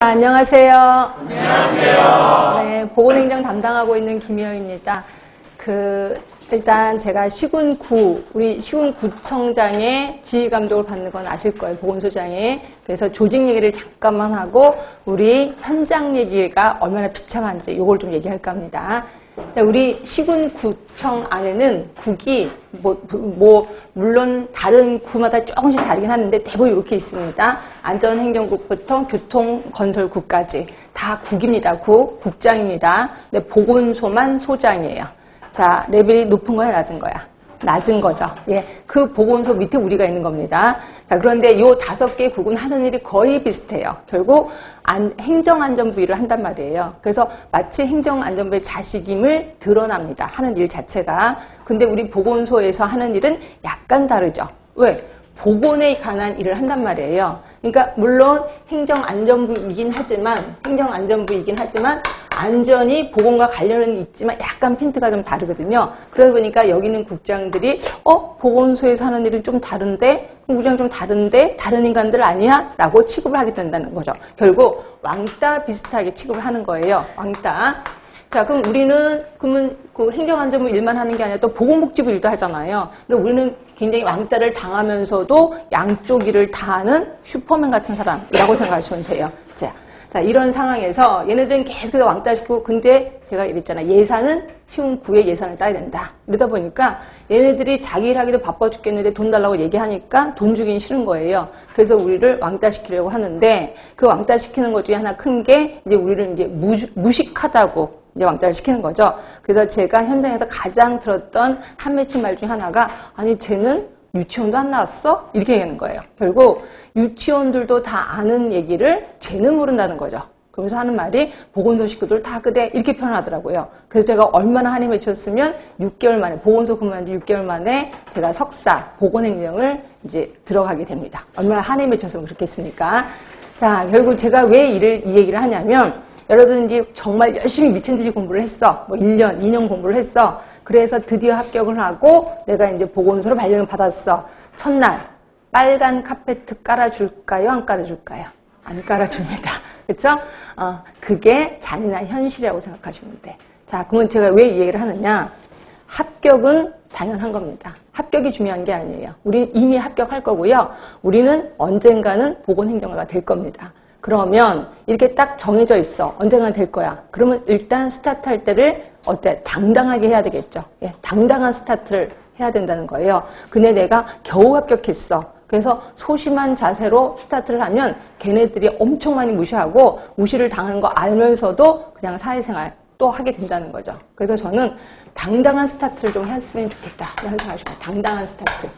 안녕하세요. 안녕하세요. 네, 보건행정 담당하고 있는 김희영입니다. 그 일단 제가 시군구 우리 시군구청장의 지휘 감독을 받는 건 아실 거예요. 보건소장에. 그래서 조직 얘기를 잠깐만 하고 우리 현장 얘기가 얼마나 비참한지 이걸 좀 얘기할까 합니다. 자, 우리 시군구청 안에는 국이 뭐, 뭐, 물론 다른 구마다 조금씩 다르긴 하는데 대부분 이렇게 있습니다. 안전행정국부터 교통건설국까지 다 국입니다. 국, 국장입니다. 근데 보건소만 소장이에요. 자, 레벨이 높은 거야, 낮은 거야? 낮은 거죠. 예. 그 보건소 밑에 우리가 있는 겁니다. 자, 그런데 요 다섯 개 국은 하는 일이 거의 비슷해요. 결국 안, 행정안전부 일을 한단 말이에요. 그래서 마치 행정안전부의 자식임을 드러납니다. 하는 일 자체가. 근데 우리 보건소에서 하는 일은 약간 다르죠. 왜? 보건에 관한 일을 한단 말이에요. 그러니까 물론 행정안전부이긴 하지만 행정안전부이긴 하지만 안전이 보건과 관련은 있지만 약간 핀트가 좀 다르거든요. 그러다 보니까 여기 있는 국장들이 어 보건소에서 하는 일은 좀 다른데 우리랑 좀 다른데 다른 인간들 아니야? 라고 취급을 하게 된다는 거죠. 결국 왕따 비슷하게 취급을 하는 거예요. 왕따. 자, 그럼 우리는 그러면 그 행정안전부 일만 하는 게 아니라 또 보건복지부 일도 하잖아요. 근데 우리는 굉장히 왕따를 당하면서도 양쪽 일을 다 하는 슈퍼맨 같은 사람이라고 생각하시면 돼요. 자, 자, 이런 상황에서 얘네들은 계속 왕따시키고 근데 제가 이랬잖아. 예산은 쉬운 구의 예산을 따야 된다. 이러다 보니까 얘네들이 자기 일 하기도 바빠 죽겠는데 돈 달라고 얘기하니까 돈 주긴 싫은 거예요. 그래서 우리를 왕따시키려고 하는데 그 왕따시키는 것 중에 하나 큰 게 이제 우리를 이제 무, 식하다고 이제 왕따를 시키는 거죠. 그래서 제가 현장에서 가장 들었던 한 맺힌 말 중에 하나가 아니 쟤는 유치원도 안 나왔어? 이렇게 얘기하는 거예요. 결국 유치원들도 다 아는 얘기를 쟤는 모른다는 거죠. 그러면서 하는 말이 보건소 식구들 다 그래 이렇게 표현하더라고요. 그래서 제가 얼마나 한이 맺혔으면 6개월 만에 보건소 근무한 지 6개월 만에 제가 석사 보건행정을 이제 들어가게 됩니다. 얼마나 한이 맺혀서 그렇겠습니까? 자 결국 제가 왜 이를, 이 얘기를 하냐면 여러분들이 정말 열심히 미친 듯이 공부를 했어. 뭐 1년, 2년 공부를 했어. 그래서 드디어 합격을 하고 내가 이제 보건소로 발령을 받았어. 첫날 빨간 카페트 깔아줄까요? 안 깔아줄까요? 안 깔아줍니다. 그렇죠? 어, 그게 잔인한 현실이라고 생각하시면 돼. 자, 그러면 제가 왜 이 얘기를 하느냐? 합격은 당연한 겁니다. 합격이 중요한 게 아니에요. 우리는 이미 합격할 거고요. 우리는 언젠가는 보건행정가가 될 겁니다. 그러면 이렇게 딱 정해져 있어. 언젠가 될 거야. 그러면 일단 스타트 할 때를 어때? 당당하게 해야 되겠죠. 예, 당당한 스타트를 해야 된다는 거예요. 근데 내가 겨우 합격했어. 그래서 소심한 자세로 스타트를 하면 걔네들이 엄청 많이 무시하고 무시를 당하는 거 알면서도 그냥 사회생활 또 하게 된다는 거죠. 그래서 저는 당당한 스타트를 좀 했으면 좋겠다. 이런 생각입니다 당당한 스타트.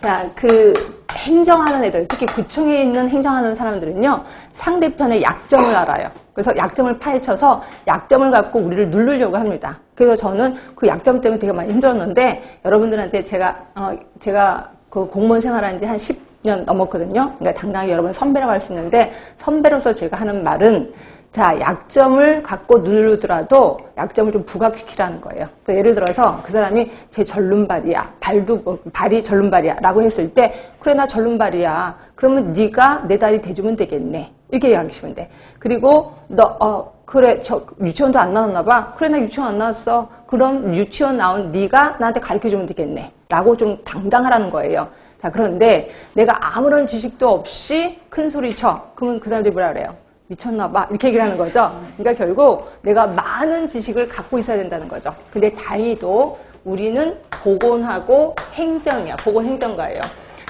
자, 그 행정하는 애들, 특히 구청에 있는 행정하는 사람들은요, 상대편의 약점을 알아요. 그래서 약점을 파헤쳐서 약점을 갖고 우리를 누르려고 합니다. 그래서 저는 그 약점 때문에 되게 많이 힘들었는데, 여러분들한테 제가, 어, 제가 그 공무원 생활한 지 한 10년 넘었거든요. 그러니까 당당히 여러분 선배라고 할 수 있는데, 선배로서 제가 하는 말은, 자, 약점을 갖고 누르더라도 약점을 좀 부각시키라는 거예요. 예를 들어서 그 사람이 제 절름발이야. 발도 뭐, 발이 절름발이야. 라고 했을 때 그래 나 절름발이야. 그러면 네가 내 다리 대주면 되겠네. 이렇게 이야기하시면 돼. 그리고 너 어, 그래 저 유치원도 안 나왔나 봐. 그래 나 유치원 안 나왔어. 그럼 유치원 나온 네가 나한테 가르쳐 주면 되겠네. 라고 좀 당당하라는 거예요. 자, 그런데 내가 아무런 지식도 없이 큰 소리 쳐. 그러면 그 사람들이 뭐라 그래요? 미쳤나 봐. 이렇게 얘기를 하는 거죠. 그러니까 결국 내가 많은 지식을 갖고 있어야 된다는 거죠. 근데 다행히도 우리는 보건하고 행정이야. 보건 행정가예요.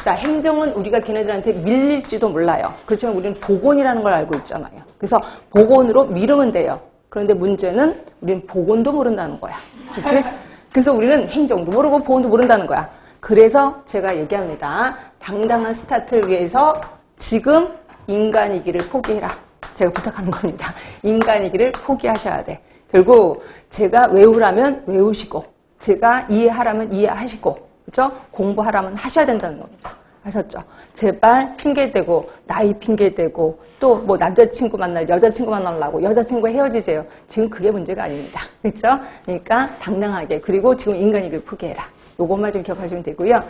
자, 행정은 우리가 걔네들한테 밀릴지도 몰라요. 그렇지만 우리는 보건이라는 걸 알고 있잖아요. 그래서 보건으로 밀으면 돼요. 그런데 문제는 우리는 보건도 모른다는 거야. 그치? 그래서 우리는 행정도 모르고 보건도 모른다는 거야. 그래서 제가 얘기합니다. 당당한 스타트를 위해서 지금 인간이기를 포기해라. 제가 부탁하는 겁니다. 인간이기를 포기하셔야 돼. 결국 제가 외우라면 외우시고 제가 이해하라면 이해하시고 그죠? 공부하라면 하셔야 된다는 겁니다. 하셨죠? 제발 핑계대고 나이 핑계대고 또 뭐 남자친구 만날 여자친구 만나려고 여자친구 헤어지세요. 지금 그게 문제가 아닙니다. 그렇죠? 그러니까 당당하게 그리고 지금 인간이기를 포기해라. 요것만 좀 기억하시면 되고요.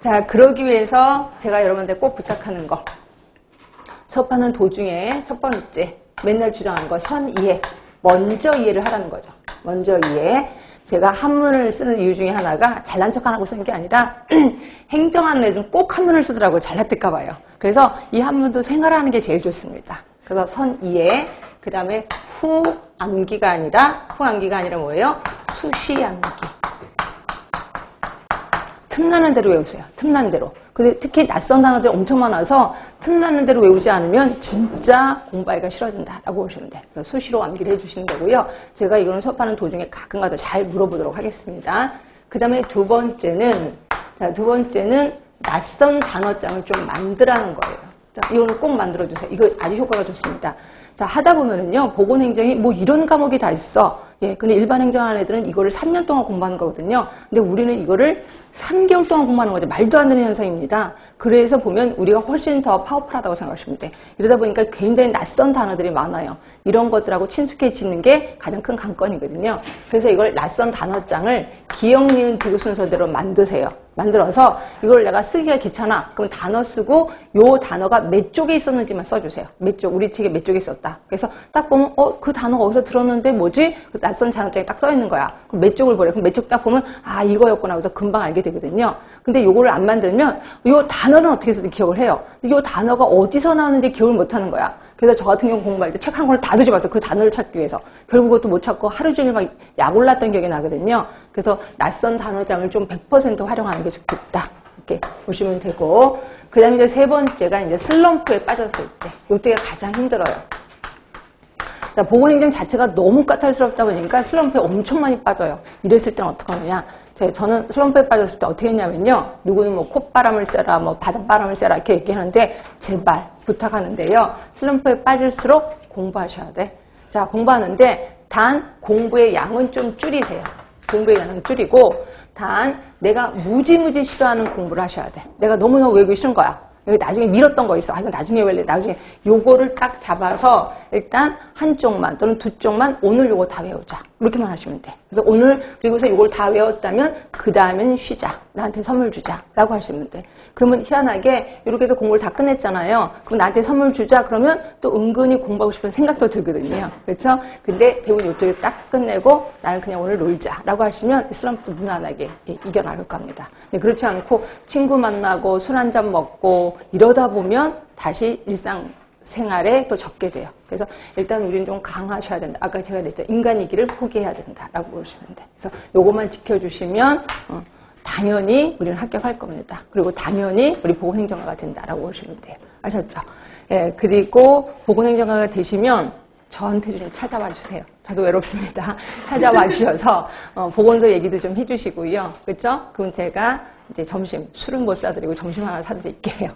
자 그러기 위해서 제가 여러분들 꼭 부탁하는 거 수업하는 도중에 첫 번째 맨날 주장하는 거 선이해. 먼저 이해를 하라는 거죠. 먼저 이해. 제가 한문을 쓰는 이유 중에 하나가 잘난 척 하라고 쓰는 게 아니라 행정하는 애들은 꼭 한문을 쓰더라고요. 잘났을까 봐요. 그래서 이 한문도 생활하는 게 제일 좋습니다. 그래서 선이해. 그 다음에 후암기가 아니라 후암기가 아니라 뭐예요? 수시암기. 틈나는 대로 외우세요. 틈나는 대로. 근데 특히 낯선 단어들이 엄청 많아서 틈나는 대로 외우지 않으면 진짜 공부하기가 싫어진다라고 보시면 돼요. 수시로 암기를 해주시는 거고요. 제가 이거는 수업하는 도중에 가끔가다 잘 물어보도록 하겠습니다. 그 다음에 두 번째는 자, 두 번째는 낯선 단어장을 좀 만들라는 거예요. 자, 이거는 꼭 만들어주세요. 이거 아주 효과가 좋습니다. 자, 하다 보면은요, 보건행정이 뭐 이런 과목이 다 있어. 예, 근데 일반 행정하는 애들은 이거를 3년 동안 공부하는 거거든요. 근데 우리는 이거를 3개월 동안 공부하는 거죠. 말도 안 되는 현상입니다. 그래서 보면 우리가 훨씬 더 파워풀하다고 생각하시면 돼. 이러다 보니까 굉장히 낯선 단어들이 많아요. 이런 것들하고 친숙해지는 게 가장 큰 관건이거든요. 그래서 이걸 낯선 단어장을 기억, 니은, 디귿 순서대로 만드세요. 만들어서 이걸 내가 쓰기가 귀찮아. 그럼 단어 쓰고 요 단어가 몇 쪽에 있었는지만 써주세요. 몇 쪽, 우리 책에 몇 쪽에 있었다. 그래서 딱 보면 어, 그 단어가 어디서 들었는데 뭐지? 그 낯선 단어장에 딱써 있는 거야. 그럼 몇 쪽을 보래. 그럼 몇 쪽 딱 보면 아 이거였구나. 그래서 금방 알게 되거든요. 근데 요거를 안 만들면 요 단어는 어떻게 해서든 기억을 해요. 요 단어가 어디서 나오는지 기억을 못 하는 거야. 그래서 저 같은 경우 공부할 때 책 한 권을 다 뒤져봤어. 그 단어를 찾기 위해서. 결국 그것도 못 찾고 하루 종일 막 약 올랐던 기억이 나거든요. 그래서 낯선 단어장을 좀 100% 활용하는 게 좋겠다. 이렇게 보시면 되고. 그 다음에 이제 세 번째가 이제 슬럼프에 빠졌을 때. 요때가 가장 힘들어요. 보건행정 자체가 너무 까탈스럽다 보니까 슬럼프에 엄청 많이 빠져요. 이랬을 때는 어떻게 하느냐. 저는 슬럼프에 빠졌을 때 어떻게 했냐면요. 누구는 뭐 콧바람을 쐬라, 뭐 바닷바람을 쐬라 이렇게 얘기하는데 제발 부탁하는데요. 슬럼프에 빠질수록 공부하셔야 돼. 자, 공부하는데 단 공부의 양은 좀 줄이세요. 공부의 양은 줄이고 단 내가 무지무지 싫어하는 공부를 하셔야 돼. 내가 너무너무 외우기 싫은 거야. 여기 나중에 밀었던 거 있어. 아, 이거 나중에 외래 나중에 요거를 딱 잡아서 일단 한쪽만 또는 두 쪽만 오늘 요거 다 외우자. 이렇게만 하시면 돼. 그래서 오늘 그리고서 요걸 다 외웠다면 그 다음엔 쉬자. 나한테 선물 주자. 라고 하시면 돼. 그러면 희한하게 이렇게 해서 공부를 다 끝냈잖아요. 그럼 나한테 선물 주자. 그러면 또 은근히 공부하고 싶은 생각도 들거든요. 그렇죠? 근데 대부분 이쪽에 딱 끝내고 나는 그냥 오늘 놀자. 라고 하시면 슬럼프도 무난하게 이겨나갈 겁니다. 네, 그렇지 않고 친구 만나고 술 한 잔 먹고 이러다 보면 다시 일상 생활에 또 적게 돼요. 그래서 일단 우리는 좀 강하셔야 된다. 아까 제가 그랬죠. 인간이기를 포기해야 된다라고 보시면 돼. 그래서 요것만 지켜주시면 어, 당연히 우리는 합격할 겁니다. 그리고 당연히 우리 보건행정가가 된다라고 보시면 돼요. 아셨죠? 예, 그리고 보건행정가가 되시면 저한테 좀 찾아와 주세요. 저도 외롭습니다. 찾아와 주셔서 어, 보건소 얘기도 좀 해주시고요. 그렇죠? 그럼 제가 이제 점심 술은 못 사드리고 점심 하나 사드릴게요.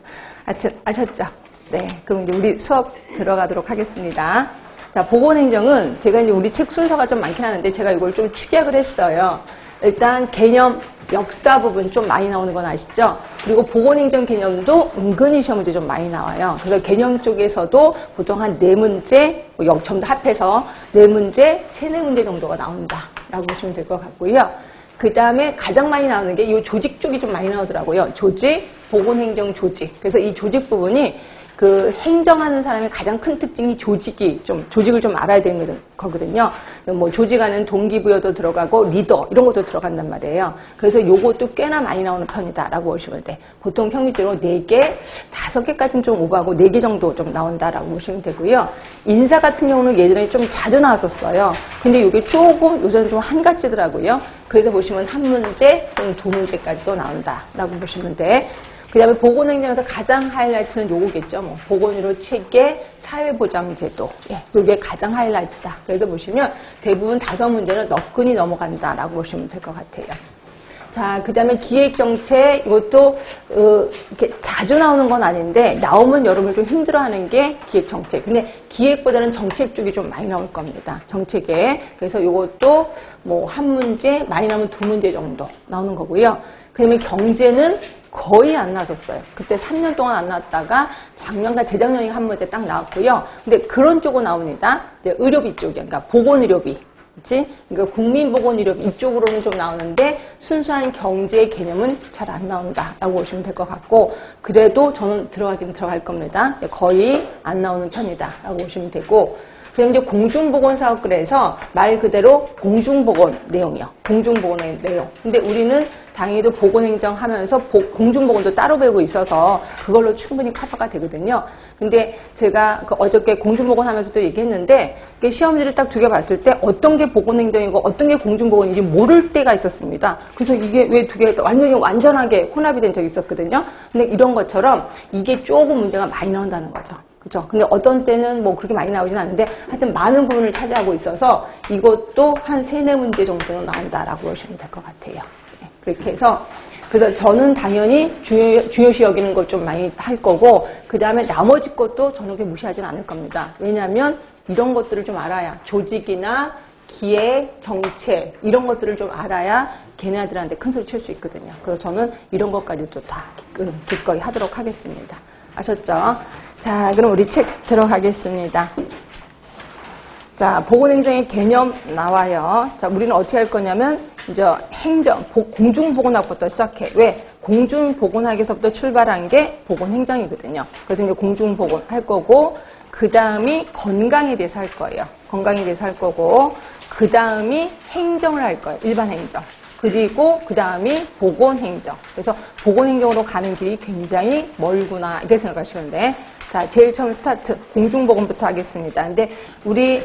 하여튼 아셨죠? 네, 그럼 이제 우리 수업 들어가도록 하겠습니다. 자, 보건행정은 제가 이제 우리 책 순서가 좀 많긴 하는데 제가 이걸 좀 축약을 했어요. 일단 개념 역사 부분 좀 많이 나오는 건 아시죠? 그리고 보건행정 개념도 은근히 시험 문제 좀 많이 나와요. 그래서 개념 쪽에서도 보통 한 네 문제, 뭐 전부 합해서 네 문제, 세네 문제 정도가 나온다라고 보시면 될 것 같고요. 그 다음에 가장 많이 나오는 게 이 조직 쪽이 좀 많이 나오더라고요. 조직, 보건행정 조직. 그래서 이 조직 부분이 그 행정하는 사람의 가장 큰 특징이 조직이 좀 조직을 좀 알아야 되는 거거든요. 뭐 조직하는 동기부여도 들어가고 리더 이런 것도 들어간단 말이에요. 그래서 요것도 꽤나 많이 나오는 편이다라고 보시면 돼. 보통 평균적으로 4개, 5개까지는 좀 오버하고 4개 정도 좀 나온다라고 보시면 되고요. 인사 같은 경우는 예전에 좀 자주 나왔었어요. 근데 이게 조금 요새는 좀 한 가지더라고요. 그래서 보시면 한 문제 또는 두 문제까지도 나온다라고 보시면 돼. 그 다음에 보건행정에서 가장 하이라이트는 요거겠죠. 뭐 보건의료 체계, 사회보장제도. 예, 이게 가장 하이라이트다. 그래서 보시면 대부분 다섯 문제는 너끈히 넘어간다라고 보시면 될 것 같아요. 자, 그 다음에 기획정책, 이것도, 어, 이렇게 자주 나오는 건 아닌데, 나오면 여러분 좀 힘들어 하는 게 기획정책. 근데 기획보다는 정책 쪽이 좀 많이 나올 겁니다. 정책에. 그래서 이것도 뭐 한 문제, 많이 나오면 두 문제 정도 나오는 거고요. 그 다음에 경제는 거의 안 나섰어요. 그때 3년 동안 안 나왔다가 작년과 재작년에 한 문제 딱 나왔고요. 근데 그런 쪽은 나옵니다. 의료비 쪽이, 그러니까 보건의료비. 그치? 그러니까 국민보건의료 이쪽으로는 좀 나오는데 순수한 경제 개념은 잘 안 나온다라고 보시면 될 것 같고 그래도 저는 들어가긴 들어갈 겁니다. 거의 안 나오는 편이다라고 보시면 되고 그냥 이제 공중보건사업글에서 말 그대로 공중보건 내용이요. 공중보건의 내용. 근데 우리는 당연히도 보건행정 하면서 보- 공중보건도 따로 배우고 있어서 그걸로 충분히 커버가 되거든요. 근데 제가 그 어저께 공중보건 하면서도 얘기했는데 이게 시험지를 딱 두 개 봤을 때 어떤 게 보건행정이고 어떤 게 공중보건인지 모를 때가 있었습니다. 그래서 이게 왜 두 개가 완전히 완전하게 혼합이 된 적이 있었거든요. 근데 이런 것처럼 이게 조금 문제가 많이 나온다는 거죠. 그죠? 근데 어떤 때는 뭐 그렇게 많이 나오진 않는데 하여튼 많은 부분을 차지하고 있어서 이것도 한 세네 문제 정도는 나온다라고 보시면 될 것 같아요. 네, 그렇게 해서 그래서 저는 당연히 중요, 중요 시 여기는 걸 좀 많이 할 거고 그 다음에 나머지 것도 저는 그렇게 무시하진 않을 겁니다. 왜냐하면 이런 것들을 좀 알아야 조직이나 기획, 정책 이런 것들을 좀 알아야 걔네들한테 큰 소리 칠 수 있거든요. 그래서 저는 이런 것까지도 다 기- 기꺼이 하도록 하겠습니다. 아셨죠? 자, 그럼 우리 책 들어가겠습니다. 자, 보건행정의 개념 나와요. 자, 우리는 어떻게 할 거냐면, 이제 행정, 보- 공중보건학부터 시작해. 왜? 공중보건학에서부터 출발한 게 보건행정이거든요. 그래서 이제 공중보건 할 거고, 그 다음이 건강에 대해서 할 거예요. 건강에 대해서 할 거고, 그 다음이 행정을 할 거예요. 일반 행정. 그리고 그 다음이 보건행정. 그래서 보건행정으로 가는 길이 굉장히 멀구나. 이렇게 생각하시면 돼. 자, 제일 처음 스타트. 공중보건부터 하겠습니다. 근데 우리,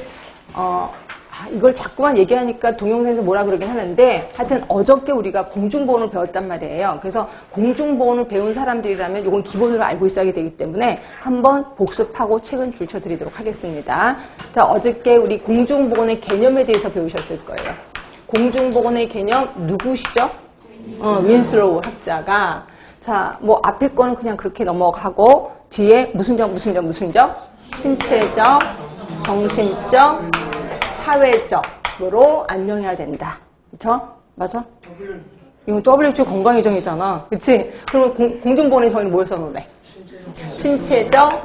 어, 아, 이걸 자꾸만 얘기하니까 동영상에서 뭐라 그러긴 하는데 하여튼 어저께 우리가 공중보건을 배웠단 말이에요. 그래서 공중보건을 배운 사람들이라면 이건 기본으로 알고 있어야 되기 때문에 한번 복습하고 책은 줄쳐드리도록 하겠습니다. 자, 어저께 우리 공중보건의 개념에 대해서 배우셨을 거예요. 공중보건의 개념 누구시죠? 어, 윈슬로우 학자가 자, 뭐 앞에 거는 그냥 그렇게 넘어가고 뒤에 무슨 적 무슨 적 무슨 적 신체적, 정신적, 사회적으로 안녕해야 된다. 그쵸? 맞아? 이건 WHO 건강의정이잖아. 그치? 그러면 공, 공중보건의 정의는 뭐였어, 너네? 신체적,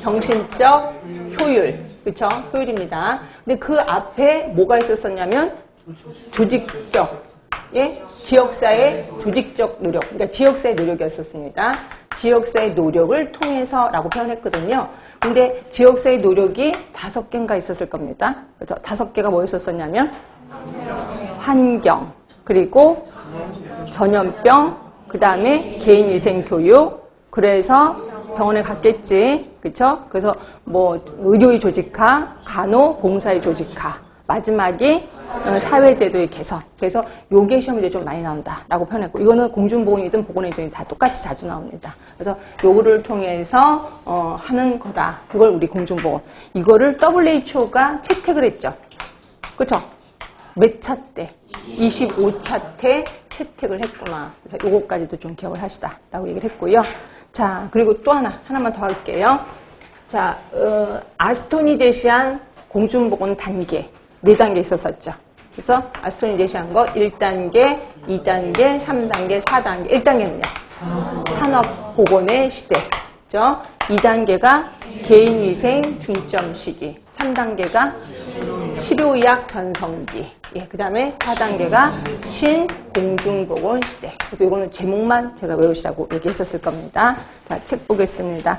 정신적, 효율. 그쵸? 효율입니다. 근데 그 앞에 뭐가 있었었냐면 조직적, 예? 지역사회 조직적 노력, 그러니까 지역사회 노력이었었습니다. 지역사회 노력을 통해서라고 표현했거든요. 근데 지역사회 노력이 다섯 개인가 있었을 겁니다. 그래서 다섯 개가 뭐였었냐면 환경, 그리고 전염병, 그 다음에 개인위생 교육, 그래서 병원에 갔겠지, 그쵸? 그래서 뭐 의료의 조직화, 간호, 봉사의 조직화, 마지막이 어, 사회제도의 개선. 그래서 요게 시험에 좀 많이 나온다라고 표현했고 이거는 공중보건이든 보건행정이 다 똑같이 자주 나옵니다. 그래서 요거를 통해서 어, 하는 거다. 그걸 우리 공중보건. 이거를 WHO가 채택을 했죠. 그쵸? 몇차 때? 25차 때 채택을 했구나. 그래서 요거까지도 좀 기억을 하시다라고 얘기를 했고요. 자, 그리고 또 하나, 하나만 더 할게요. 자, 어, 아스토니 제시한 공중보건 단계, 네 단계 있었었죠. 그죠? 아스토니 제시한 거 1단계, 2단계, 3단계, 4단계. 1단계는요? 산업보건의 시대. 그죠? 2단계가 개인 위생 중점 시기. 3단계가 치료의학 전성기. 예, 그 다음에 4단계가 신공중보건 시대. 그래서 이거는 제목만 제가 외우시라고 얘기했었을 겁니다. 자, 책 보겠습니다.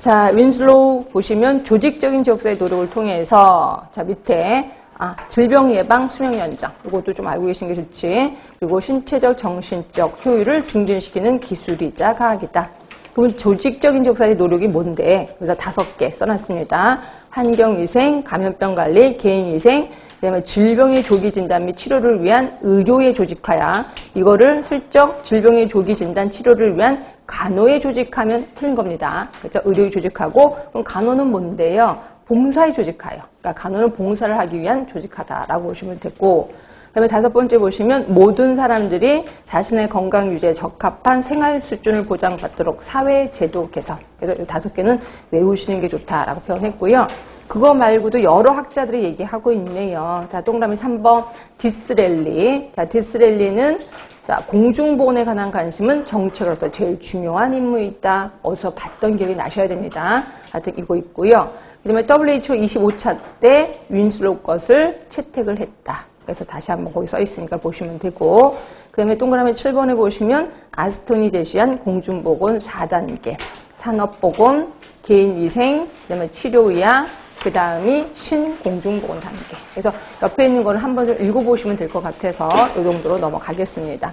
자, 윈슬로우 보시면 조직적인 지역사회 노력을 통해서 자, 밑에 아, 질병 예방 수명 연장. 이것도 좀 알고 계신 게 좋지. 그리고 신체적 정신적 효율을 증진시키는 기술이자 과학이다. 그러면 조직적인 지역사회 노력이 뭔데? 그래서 다섯 개 써놨습니다. 환경위생, 감염병 관리, 개인위생, 그다음에 질병의 조기 진단 및 치료를 위한 의료의 조직화야. 이거를 슬쩍 질병의 조기 진단 치료를 위한 간호의 조직하면 틀린 겁니다. 그렇죠? 의료의 조직하고 그럼 간호는 뭔데요? 봉사의 조직화예요. 그러니까 간호는 봉사를 하기 위한 조직하다라고 보시면 되고 그다음에 다섯 번째 보시면 모든 사람들이 자신의 건강 유지에 적합한 생활 수준을 보장받도록 사회 제도 개선. 그래서 이 다섯 개는 외우시는 게 좋다라고 표현했고요. 그거 말고도 여러 학자들이 얘기하고 있네요. 자, 동그라미 3번 디스렐리. 자, 디스렐리는 자, 공중보건에 관한 관심은 정책으로서 제일 중요한 임무이다. 어디서 봤던 기억이 나셔야 됩니다. 하여튼 이거 있고요. 그 다음에 WHO 25차 때 윈슬로 것을 채택을 했다. 그래서 다시 한번 거기 써 있으니까 보시면 되고 그 다음에 동그라미 7번에 보시면 아스톤이 제시한 공중보건 4단계 산업보건, 개인위생, 그 다음에 치료의학, 그 다음이 신공중보건 단계. 그래서 옆에 있는 거는 한번 좀 읽어보시면 될 것 같아서 이 정도로 넘어가겠습니다.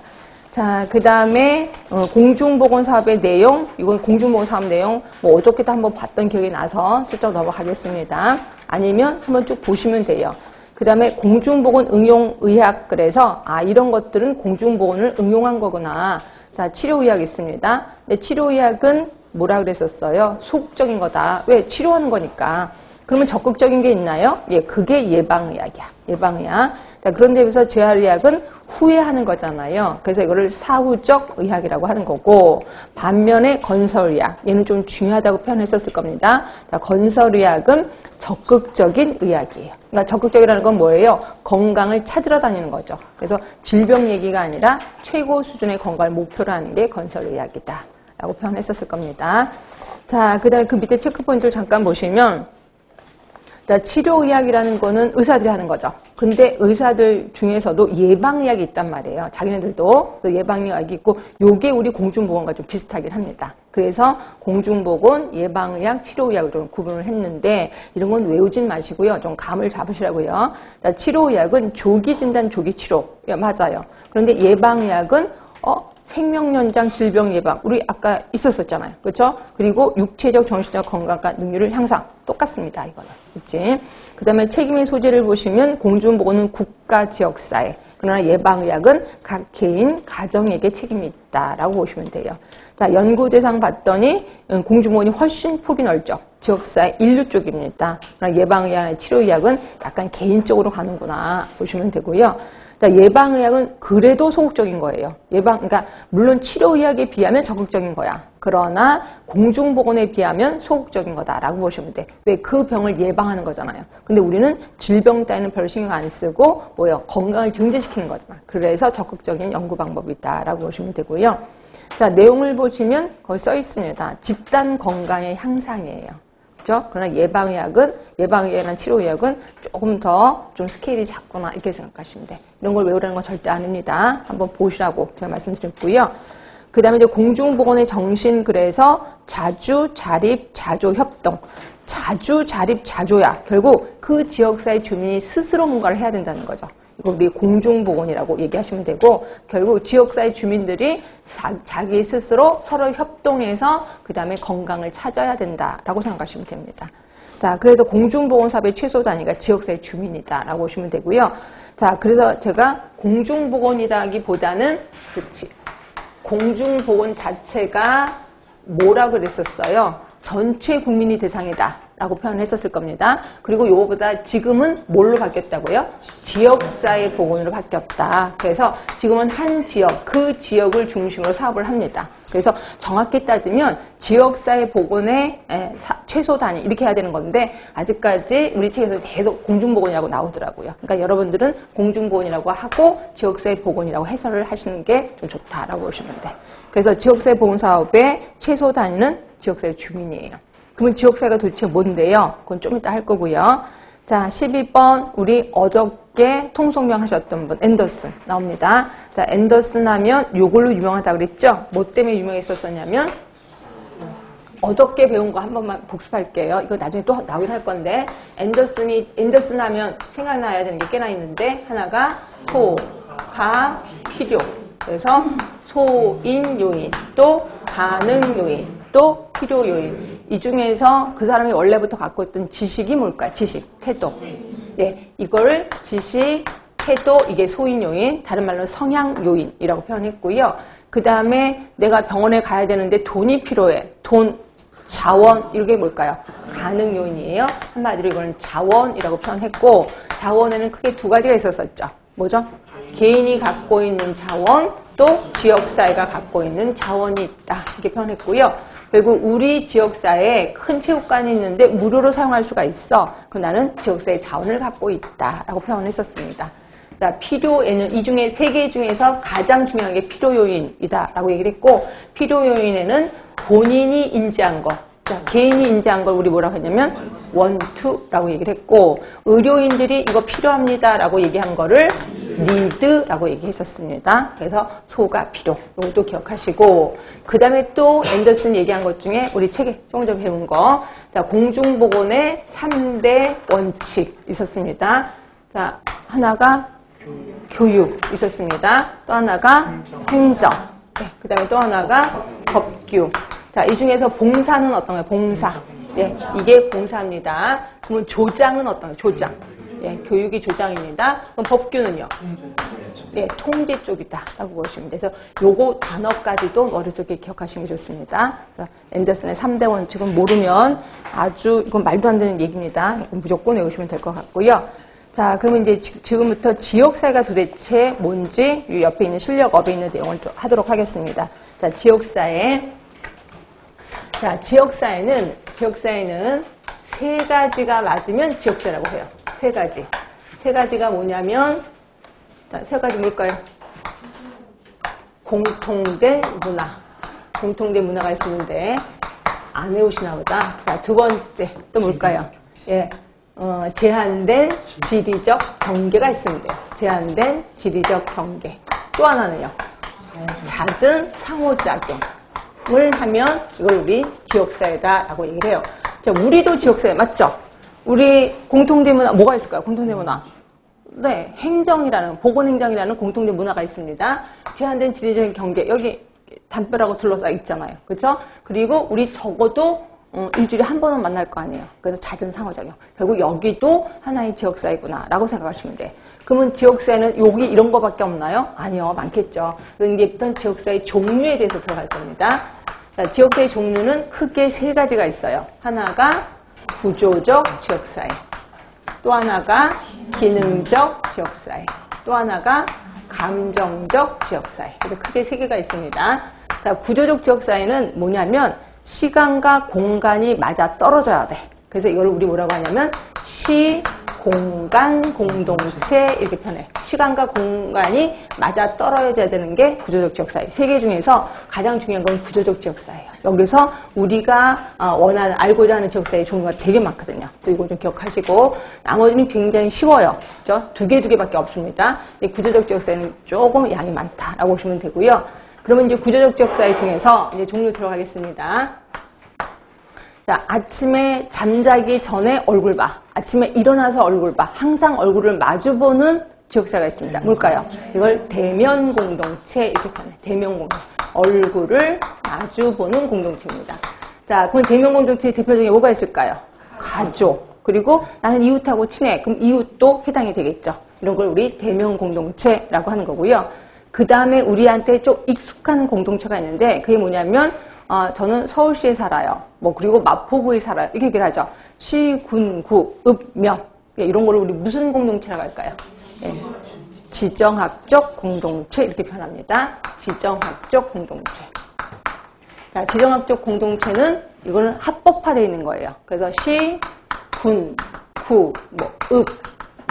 자, 그 다음에 어, 공중보건 사업의 내용, 이건 공중보건 사업 내용 뭐 어저께도 한번 봤던 기억이 나서 슬쩍 넘어가겠습니다. 아니면 한번 쭉 보시면 돼요. 그 다음에 공중보건 응용의학 그래서 아 이런 것들은 공중보건을 응용한 거구나. 자, 치료의학 있습니다. 근데 치료의학은 뭐라 그랬었어요? 소극적인 거다. 왜? 치료하는 거니까. 그러면 적극적인 게 있나요? 예, 그게 예방의학이야. 예방의학. 자, 그런데 비해서 재활의학은 후회하는 거잖아요. 그래서 이거를 사후적 의학이라고 하는 거고 반면에 건설의학 얘는 좀 중요하다고 표현했었을 겁니다. 자, 건설의학은 적극적인 의학이에요. 그러니까 적극적이라는 건 뭐예요? 건강을 찾으러 다니는 거죠. 그래서 질병 얘기가 아니라 최고 수준의 건강을 목표로 하는 게 건설의학이다. 라고 표현했었을 겁니다. 자, 그 다음에 그 밑에 체크포인트를 잠깐 보시면 자, 치료의학이라는 거는 의사들이 하는 거죠. 근데 의사들 중에서도 예방의학이 있단 말이에요. 자기네들도. 예방의학이 있고, 요게 우리 공중보건과 좀 비슷하긴 합니다. 그래서 공중보건, 예방의학, 치료의학을 좀 구분을 했는데, 이런 건 외우진 마시고요. 좀 감을 잡으시라고요. 자, 치료의학은 조기 진단, 조기 치료. 예, 맞아요. 그런데 예방의학은, 어, 생명연장 질병 예방 우리 아까 있었었잖아요. 그렇죠? 그리고 육체적 정신적 건강과 능률을 향상 똑같습니다. 이거는. 그치? 그다음에 책임의 소재를 보시면 공중보건은 국가 지역사회 그러나 예방의학은 각 개인 가정에게 책임이 있다라고 보시면 돼요. 자, 연구 대상 봤더니 음, 공중보건이 훨씬 폭이 넓죠. 지역사회 인류 쪽입니다. 그러나 예방의학이나 치료의학은 약간 개인적으로 가는구나 보시면 되고요. 자, 예방의학은 그래도 소극적인 거예요. 예방, 그러니까 물론 치료의학에 비하면 적극적인 거야. 그러나 공중보건에 비하면 소극적인 거다라고 보시면 돼. 왜? 그 병을 예방하는 거잖아요. 근데 우리는 질병 따위는 별 신경 안 쓰고 뭐요? 건강을 증진시키는 거잖아. 그래서 적극적인 연구 방법이 있다라고 보시면 되고요. 자, 내용을 보시면 거기 써 있습니다. 집단 건강의 향상이에요. 그죠? 그러나 예방의학은, 예방의학이나 치료의학은 조금 더 좀 스케일이 작구나, 이렇게 생각하시면 돼. 이런 걸 외우라는 건 절대 아닙니다. 한번 보시라고 제가 말씀드렸고요. 그 다음에 이제 공중보건의 정신, 그래서 자주, 자립, 자조, 협동. 자주, 자립, 자조야. 결국 그 지역사회 주민이 스스로 뭔가를 해야 된다는 거죠. 우리 공중보건이라고 얘기하시면 되고 결국 지역사회 주민들이 자, 기 스스로 서로 협동해서 그 다음에 건강을 찾아야 된다라고 생각하시면 됩니다. 자, 그래서 공중보건 사업의 최소 단위가 지역사회 주민이다라고 보시면 되고요. 자, 그래서 제가 공중보건이라기보다는 그치, 공중보건 자체가 뭐라 그랬었어요? 전체 국민이 대상이다. 라고 표현했었을 겁니다. 그리고 이거보다 지금은 뭘로 바뀌었다고요? 지역사회 보건으로 바뀌었다. 그래서 지금은 한 지역, 그 지역을 중심으로 사업을 합니다. 그래서 정확히 따지면 지역사회 보건의 최소 단위 이렇게 해야 되는 건데 아직까지 우리 책에서 계속 공중보건이라고 나오더라고요. 그러니까 여러분들은 공중보건이라고 하고 지역사회 보건이라고 해설을 하시는 게 좀 좋다라고 보시면 돼. 그래서 지역사회 보건 사업의 최소 단위는 지역사회 주민이에요. 그러면 지역사회가 도대체 뭔데요? 그건 좀 이따 할 거고요. 자, 12번 우리 어저께 통성명 하셨던 분 앤더슨 나옵니다. 자, 앤더슨 하면 요걸로 유명하다 그랬죠? 뭐 때문에 유명했었었냐면 어저께 배운 거 한 번만 복습할게요. 이거 나중에 또 나오긴 할 건데 앤더슨이 앤더슨 하면 생각나야 되는 게 꽤나 있는데 하나가 소, 가, 필요. 그래서 소인 요인 또 가능 요인 또 필요 요인 이 중에서 그 사람이 원래부터 갖고 있던 지식이 뭘까? 지식, 태도. 네, 이걸 지식, 태도, 이게 소인 요인, 다른 말로 성향 요인이라고 표현했고요. 그 다음에 내가 병원에 가야 되는데 돈이 필요해. 돈, 자원, 이게 뭘까요? 가능 요인이에요. 한마디로 이거는 자원이라고 표현했고, 자원에는 크게 두 가지가 있었었죠. 뭐죠? 개인이 갖고 있는 자원, 또 지역사회가 갖고 있는 자원이 있다. 이렇게 표현했고요. 그리고 우리 지역사회에 큰 체육관이 있는데 무료로 사용할 수가 있어. 그 나는 지역사회 자원을 갖고 있다라고 표현했었습니다. 자, 필요에는 이 중에 세 개 중에서 가장 중요한 게 필요 요인이다라고 얘기를 했고 필요 요인에는 본인이 인지한 것, 자, 개인이 인지한 걸 우리 뭐라고 했냐면 원투라고 얘기를 했고 의료인들이 이거 필요합니다라고 얘기한 거를 니드라고 얘기했었습니다. 그래서 소가 필요. 이것도 기억하시고 그 다음에 또 앤더슨 얘기한 것 중에 우리 책에 조금 전에 배운 거 자, 공중보건의 3대 원칙 있었습니다. 자, 하나가 교육 있었습니다. 또 하나가 행정. 네, 그 다음에 또 하나가 법규. 자, 이 중에서 봉사는 어떤 거예요? 봉사. 예, 이게 봉사입니다. 그러면 조장은 어떤 거예요? 조장. 예, 교육이 조장입니다. 그럼 법규는요? 예, 통제 쪽이다. 라고 보시면 돼서 요거 단어까지도 머릿속에 기억하시는 게 좋습니다. 앤더슨의 3대 원칙은 모르면 아주, 이건 말도 안 되는 얘기입니다. 무조건 외우시면 될 것 같고요. 자, 그러면 이제 지- 지금부터 지역사회가 도대체 뭔지 이 옆에 있는 실력업에 있는 내용을 좀 하도록 하겠습니다. 자, 지역사회. 자, 지역사회는, 지역사회는 세 가지가 맞으면 지역사회라고 해요. 세 가지. 세 가지가 뭐냐면, 자, 세 가지 뭘까요? 공통된 문화. 공통된 문화가 있었는데, 안 외우시나 보다. 자, 두 번째, 또 뭘까요? 예, 어, 제한된 지리적 경계가 있습니다. 제한된 지리적 경계. 또 하나는요. 잦은 상호작용을 하면 이걸 우리 지역사회다라고 얘기를 해요. 자, 우리도 지역사회 맞죠? 우리 공통된 문화 뭐가 있을까요? 공통된 문화. 네, 행정이라는 보건행정이라는 공통된 문화가 있습니다. 제한된 지리적인 경계 여기 담벼락으로 둘러싸여 있잖아요. 그렇죠? 그리고 우리 적어도 어, 일주일에 한 번은 만날 거 아니에요. 그래서 잦은 상호작용. 결국 여기도 하나의 지역사회구나라고 생각하시면 돼. 그러면 지역사회는 여기 이런 거밖에 없나요? 아니요, 많겠죠. 이제 일단 지역사회 종류에 대해서 들어갈 겁니다. 자, 지역사회 종류는 크게 세 가지가 있어요. 하나가 구조적 지역사회. 또 하나가 기능적 지역사회, 또 하나가 감정적 지역사회. 그래서 크게 세 개가 있습니다. 자, 구조적 지역사회는 뭐냐면 시간과 공간이 맞아 떨어져야 돼. 그래서 이걸 우리 뭐라고 하냐면 시, 공간, 공동체 이렇게 표현해. 시간과 공간이 맞아 떨어져야 되는 게 구조적 지역사회. 세개 중에서 가장 중요한 건 구조적 지역사회예요. 여기서 우리가 어, 원하는 알고자 하는 지역사회 종류가 되게 많거든요. 또 이거 좀 기억하시고 나머지는 굉장히 쉬워요. 그죠? 두 개, 두 개밖에 없습니다. 이 구조적 지역사회는 조금 양이 많다라고 보시면 되고요. 그러면 이제 구조적 지역사회 중에서 이제 종류 들어가겠습니다. 자, 아침에 잠자기 전에 얼굴 봐. 아침에 일어나서 얼굴 봐. 항상 얼굴을 마주보는 지역사가 있습니다. 뭘까요? 이걸 대면 공동체 이렇게 표현해. 대면 공동체. 얼굴을 마주보는 공동체입니다. 자, 그럼 대면 공동체의 대표 중에 뭐가 있을까요? 가족. 그리고 나는 이웃하고 친해. 그럼 이웃도 해당이 되겠죠. 이런 걸 우리 대면 공동체라고 하는 거고요. 그 다음에 우리한테 좀 익숙한 공동체가 있는데 그게 뭐냐면 어, 저는 서울시에 살아요. 뭐 그리고 마포구에 살아요. 이렇게 얘기를 하죠. 시, 군, 구, 읍, 명 예, 이런 걸 우리 무슨 공동체라고 할까요? 예, 지정학적 공동체 이렇게 표현합니다. 지정학적 공동체. 자, 지정학적 공동체는 이거는 합법화되어 있는 거예요. 그래서 시, 군, 구, 뭐, 읍,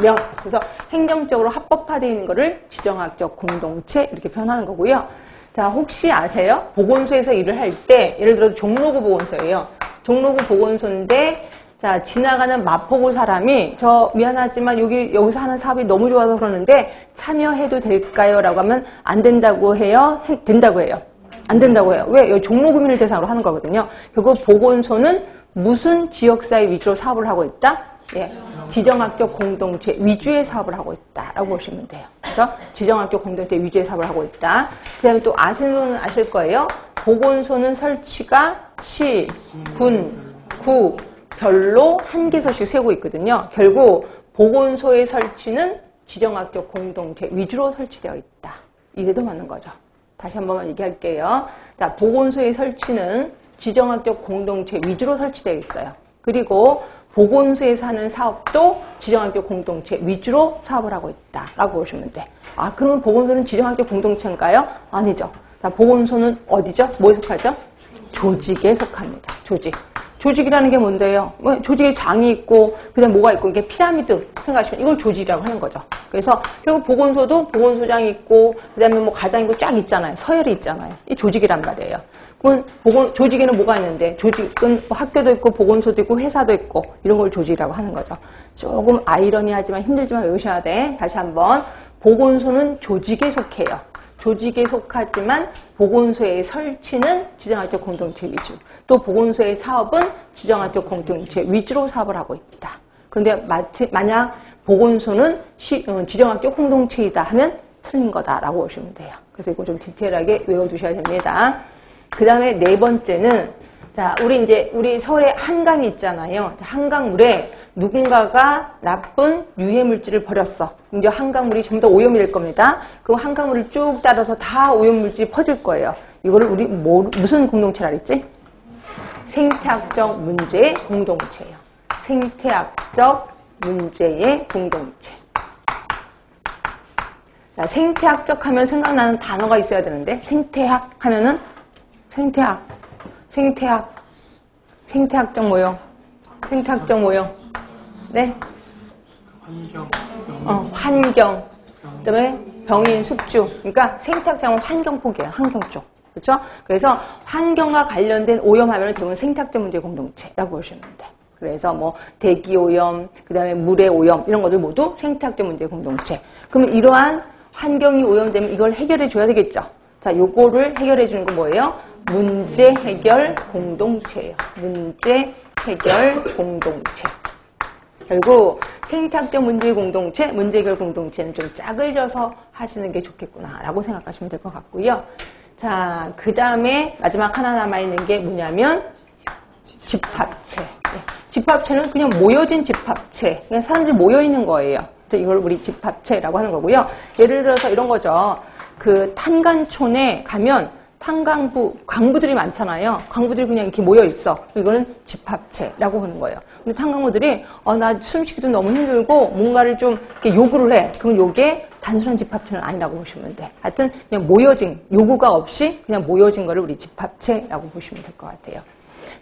명. 그래서 행정적으로 합법화되어 있는 거를 지정학적 공동체 이렇게 표현하는 거고요. 자, 혹시 아세요? 보건소에서 일을 할 때, 예를 들어 종로구 보건소예요. 종로구 보건소인데, 자, 지나가는 마포구 사람이, 저 미안하지만 여기, 여기서 하는 사업이 너무 좋아서 그러는데, 참여해도 될까요? 라고 하면, 안 된다고 해요? 해- 된다고 해요. 안 된다고 해요. 왜? 여기 종로구민을 대상으로 하는 거거든요. 결국 보건소는 무슨 지역사회 위주로 사업을 하고 있다? 예. 지정학적 공동체 위주의 사업을 하고 있다라고 보시면 돼요. 그죠? 지정학적 공동체 위주의 사업을 하고 있다. 그 다음에 또 아시는 분은 아실 거예요. 보건소는 설치가 시, 군, 구, 별로 한 개소씩 세고 있거든요. 결국 보건소의 설치는 지정학적 공동체 위주로 설치되어 있다. 이래도 맞는 거죠. 다시 한 번만 얘기할게요. 자, 보건소의 설치는 지정학적 공동체 위주로 설치되어 있어요. 그리고 보건소에서 하는 사업도 지정학적 공동체 위주로 사업을 하고 있다라고 보시면 돼. 아, 그러면 보건소는 지정학적 공동체인가요? 아니죠. 자, 보건소는 어디죠? 뭐에 속하죠? 조직에 속합니다. 조직. 조직이라는 게 뭔데요? 뭐 조직에 장이 있고 그다음 뭐가 있고 이게 피라미드 생각하시면 이걸 조직이라고 하는 거죠. 그래서 결국 보건소도 보건소장이 있고 그다음에 뭐 과장 있고 쫙 있잖아요. 서열이 있잖아요. 이 조직이란 말이에요. 그건 보건 조직에는 뭐가 있는데 조직은 뭐 학교도 있고 보건소도 있고 회사도 있고 이런 걸 조직이라고 하는 거죠. 조금 아이러니하지만 힘들지만 외우셔야 돼. 다시 한번 보건소는 조직에 속해요. 조직에 속하지만 보건소의 설치는 지정학적 공동체 위주. 또 보건소의 사업은 지정학적 공동체 위주로 사업을 하고 있다. 근데 마치, 만약 보건소는 시, 어, 지정학적 공동체이다 하면 틀린 거다라고 보시면 돼요. 그래서 이거 좀 디테일하게 외워두셔야 됩니다. 그 다음에 네 번째는 자, 우리 이제 우리 서울에 한강이 있잖아요. 한강물에 누군가가 나쁜 유해 물질을 버렸어. 이제 한강물이 전부 다 오염이 될 겁니다. 그럼 한강물을 쭉 따라서 다 오염 물질이 퍼질 거예요. 이거를 우리 뭐, 무슨 공동체라 그랬지? 생태학적 문제의 공동체예요. 생태학적 문제의 공동체. 자, 생태학적 하면 생각나는 단어가 있어야 되는데 생태학 하면은 생태학, 생태학, 생태학적 모형, 생태학적 모형. 네? 환경, 어, 환경. 그 다음에 병인, 숙주. 그러니까 생태학적은 환경 포기예요. 환경 쪽. 그렇죠? 그래서 환경과 관련된 오염하면 대부분 생태학적 문제 공동체라고 보시면 돼. 그래서 뭐 대기 오염, 그다음에 물의 오염 이런 것들 모두 생태학적 문제 공동체. 그러면 이러한 환경이 오염되면 이걸 해결해 줘야 되겠죠. 자, 요거를 해결해 주는 건 뭐예요? 문제 해결 공동체예요. 문제 해결 공동체. 결국 생태학적 문제 공동체, 문제 해결 공동체는 좀 짝을 져서 하시는 게 좋겠구나라고 생각하시면 될 것 같고요. 자, 그 다음에 마지막 하나 남아있는 게 뭐냐면 집합체. 네. 집합체는 그냥 모여진 집합체. 그냥 사람들이 모여있는 거예요. 이걸 우리 집합체라고 하는 거고요. 예를 들어서 이런 거죠. 그 탄간촌에 가면 탄광부, 광부들이 많잖아요. 광부들이 그냥 이렇게 모여 있어. 이거는 집합체라고 하는 거예요. 근데 탄광부들이 어, 나 숨쉬기도 너무 힘들고 뭔가를 좀 이렇게 요구를 해. 그럼 요게 단순한 집합체는 아니라고 보시면 돼. 하여튼 그냥 모여진 요구가 없이 그냥 모여진 거를 우리 집합체라고 보시면 될 것 같아요.